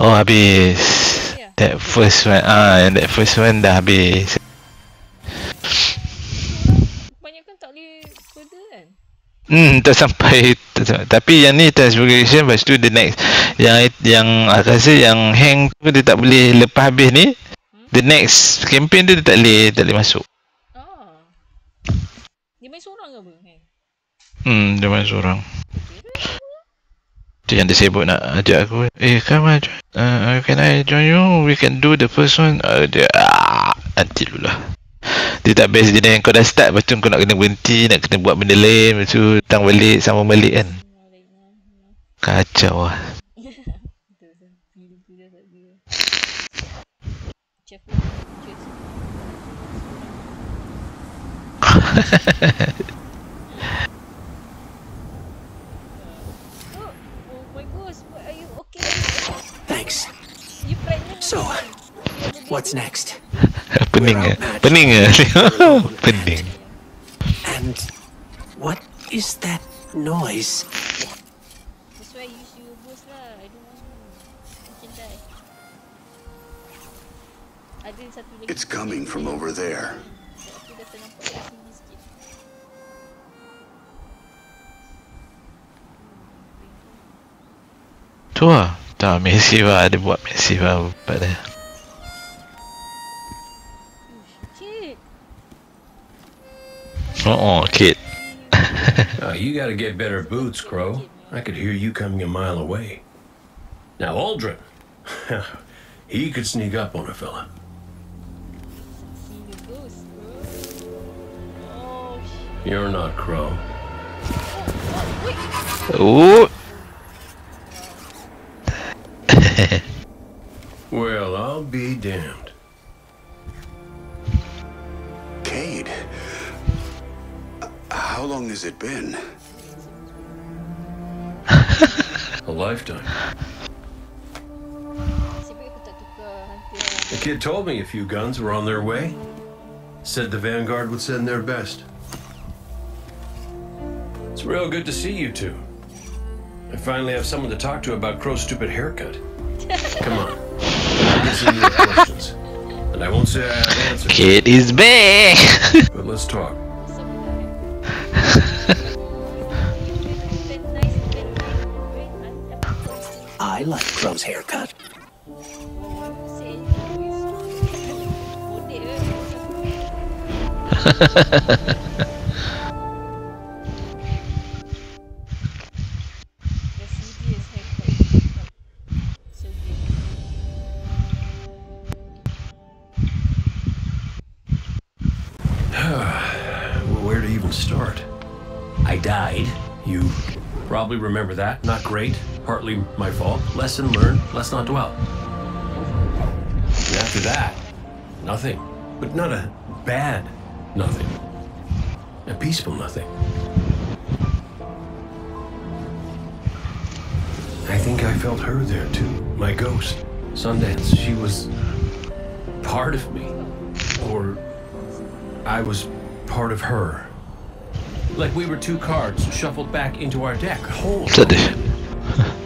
Oh habis. That first one ah, that first one dah habis. Banyak kan tak boleh further kan? Hmm, tak sampai. Tapi yang ni transfiguration lepas tu the next yang yang aku rasa yang hang tu dia tak boleh lepas habis ni the next campaign tu dia tak boleh tak boleh masuk. Ah. Dia main seorang ke apa? Hang? Hmm, dia main seorang. Tu yang dia sibuk nak ajak aku. Eh, come on. join. Uh, can I join you? We can do the first one. Uh, dia ah, nanti dulu lah. Dia tak best dia yang kau dah start Lepas tu kau nak kena berhenti Nak kena buat benda lain Lepas tu datang balik Sama balik kan Kacau lah. Oh, oh my gosh, are you okay? Thanks. You pregnant? So, What's next? Pening ke? Pening ke? Pening And what is that noise? That's why I use you boost lah. I don't want to. You can die. Ada satu lagi. It's coming from over there. Aku dah ternampak kat sini sikit. Tu lah Tak massive lah Dia buat massive lah Bapak Oh, oh kid Uh, you gotta get better boots, Crow. I could hear you coming a mile away. Now, Aldrin. he could sneak up on a fella. See the ghost, bro. Shit. You're not Crow. Oh, wait. Oh Well, I'll be damned. Cade. How long has it been? A lifetime. Nasib baik aku tak tukar hantu lah. The kid told me a few guns were on their way. Said the Vanguard would send their best. It's real good to see you two. I finally have someone to talk to about Crow's stupid haircut. Come on. I'll listen to your questions. And I won't say I have answers, Kid is back but let's talk. Like Crow's haircut. Say anything, Bodek ke? The serious haircut. So good. Where to even start? I died. You probably remember that. Not great. Partly my fault. Lesson learned. Let's not dwell. And after that, nothing. But not a bad nothing. A peaceful nothing. I think I felt her there too. My ghost. Sundance. She was part of me. Or I was part of her. Like we were two cards shuffled back into our deck, whole.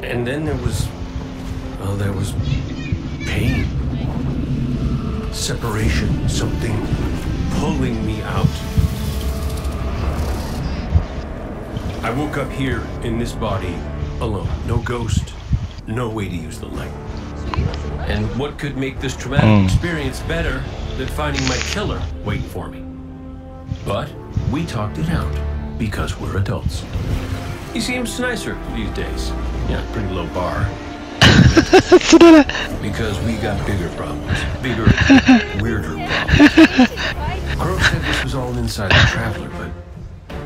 And then there was. Oh, there was pain. Separation. Something pulling me out. I woke up here in this body alone. No ghost. No way to use the light. And what could make this traumatic Hmm. experience better than finding my killer waiting for me? But we talked it out because we're adults. He seems nicer these days. Yeah, pretty low bar. because we got bigger problems. Bigger, weirder problems. Crow said this was all inside the Traveler, but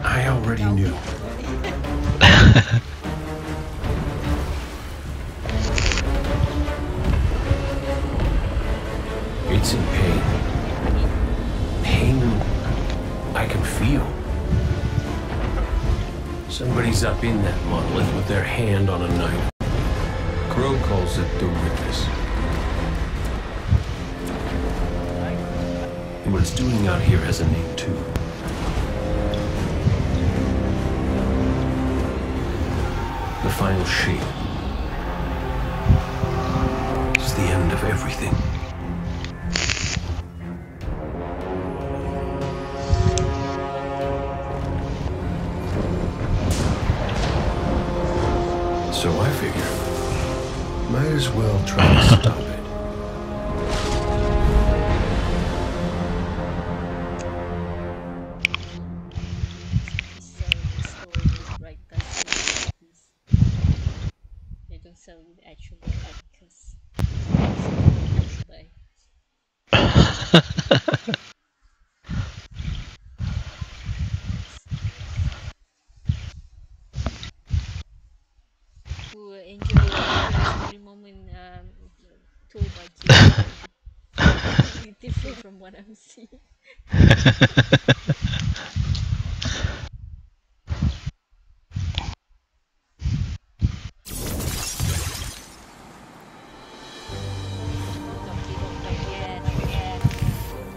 I already knew. it's in pain. Pain I can feel. Somebody's up in that monolith with their hand on a knife. Crow calls it the witness. And what it's doing out here has a name too. The final shape. It's the end of everything. As well try to stop from what I'm seeing.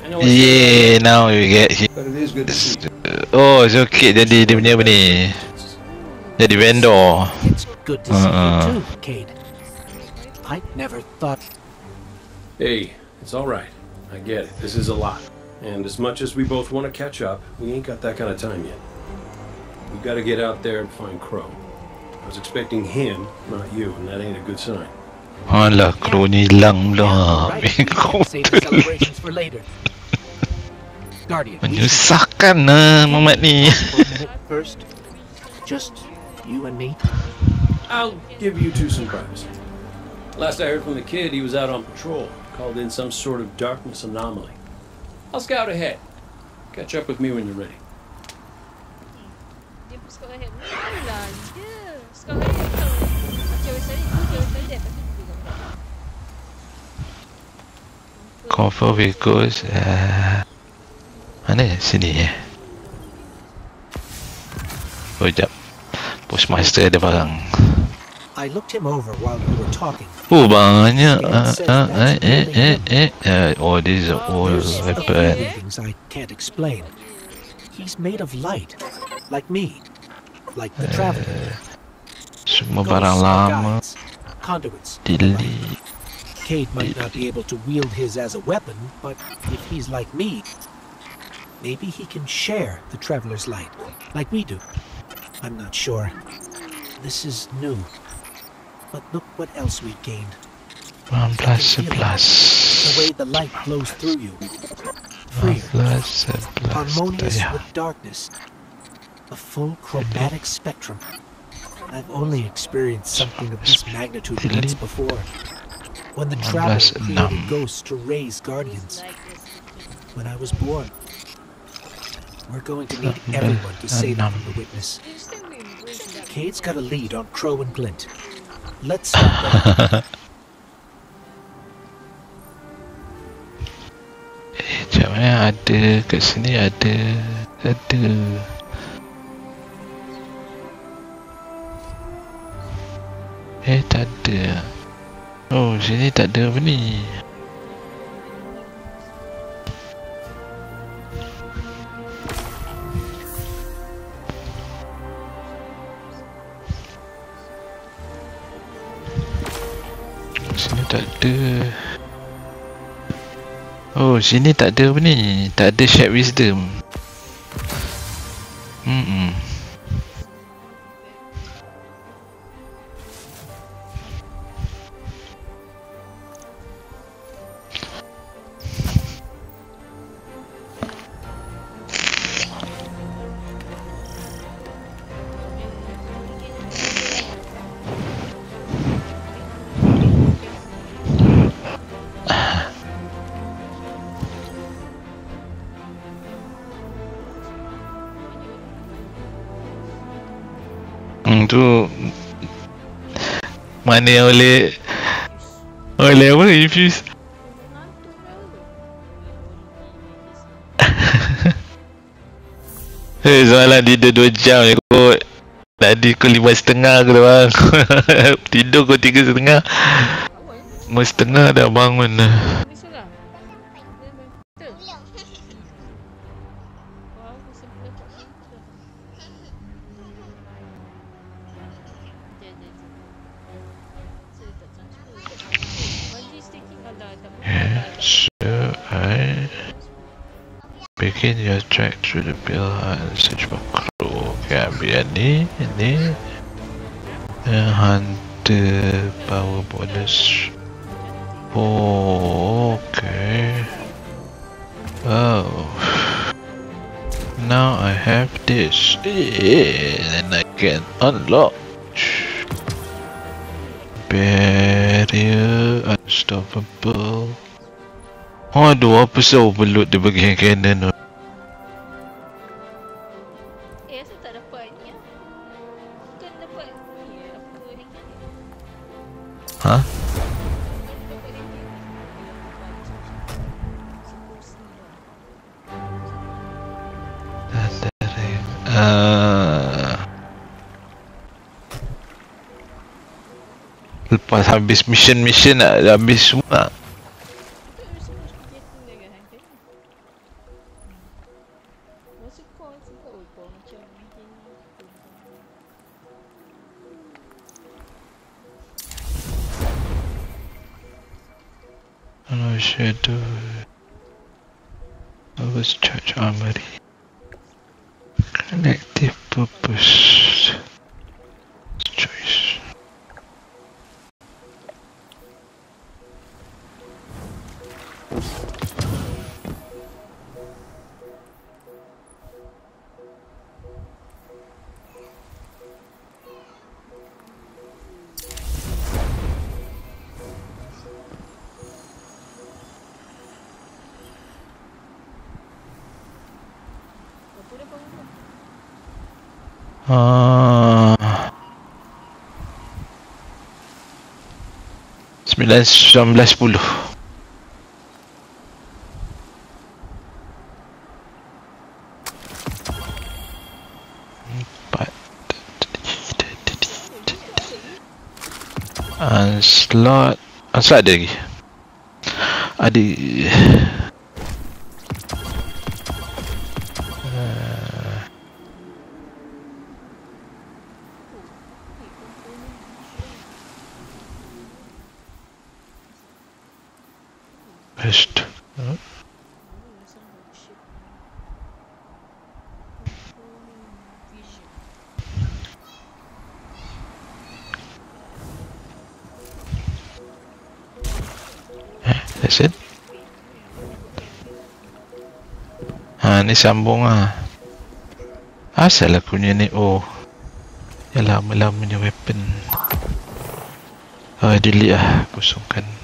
I know it's Yeah, now you get hit. but it is good to see. Oh, so okay jadi dia punya apa ni? Jadi vendor. It's good to see Uh-uh. you too, Cade. I never thought Hey, it's all right. I get it. This is a lot. And as much as we both want to catch up, we ain't got that kind of time yet. We got to get out there and find Crow. I was expecting him, not you, and that ain't a good sign. Alah, kru ni hilang pula. We can save the celebrations for later. Guardian, we should Menyusahkan lah Mamat ni. for a minute first. Just you and me. I'll give you two some privacy. Last I heard from the kid, he was out on patrol, called in some sort of darkness anomaly. I'll scout ahead. Catch up with me when you're ready. Dia pun suka head. Mula dia. Suka head tau. Cewek saya tu cewek saya dia tapi dia tak tahu. Confirm vehicles. Uh, mana? Sini eh. Oh, jap. Postmaster ada barang. I looked him over while we were talking. Oh. Uh, uh, eh, eh, eh, eh. Uh, oh, this is an. Things I can't explain. He's made of light, like me, like the traveler. Semua barang lama. conduits. and the like. Delete. Cade might not be able to wield his as a weapon, but if he's like me, maybe he can share the traveler's light, like we do. I'm not sure. This is new. But look what else we've gained. 11, The 11. way the light flows through you. Freer, 11, 11. harmonious Ya. with darkness. A full chromatic spectrum. I've only experienced something of this magnitude once before. When the traveler created ghosts to raise guardians. When I was born. We're going to need everyone to save him from the witness. Cade's got a lead on Crow and Glint. Let's. Eh, Macam ada kat sini? Ada ada. Eh tak ada. Oh sini tak ada apa ni tak ada Oh, sini tak ada apa ni? Tak ada shared wisdom. Hmm. tu yang boleh oleh apa infuse? Eh, semalam tidur 2 jam je kot. Tadi kau lima setengah aku dah bang? Tidur kau tiga setengah. Lima setengah dah bangun dah I begin your trek through the bill and search for crew. Okay, ambil yang ni, ni. Yang hunter power bonus. Oh, okay. Oh. Now I have this. And I can unlock. Barrier unstoppable. Aduh, apa sah overload dia bagi hand cannon tu? Eh, asal tak dapat ni ah? Bukan dapat ni eh, apa ni? Ha? Dapat ni. Uh, lepas habis mission-mission nak dah habis semua. 19.10 Unslot Unslot ada lagi? Ada sambung ah. Asal aku punya ni oh. Ya lama-lamanya weapon. Ah delete lah kosongkan.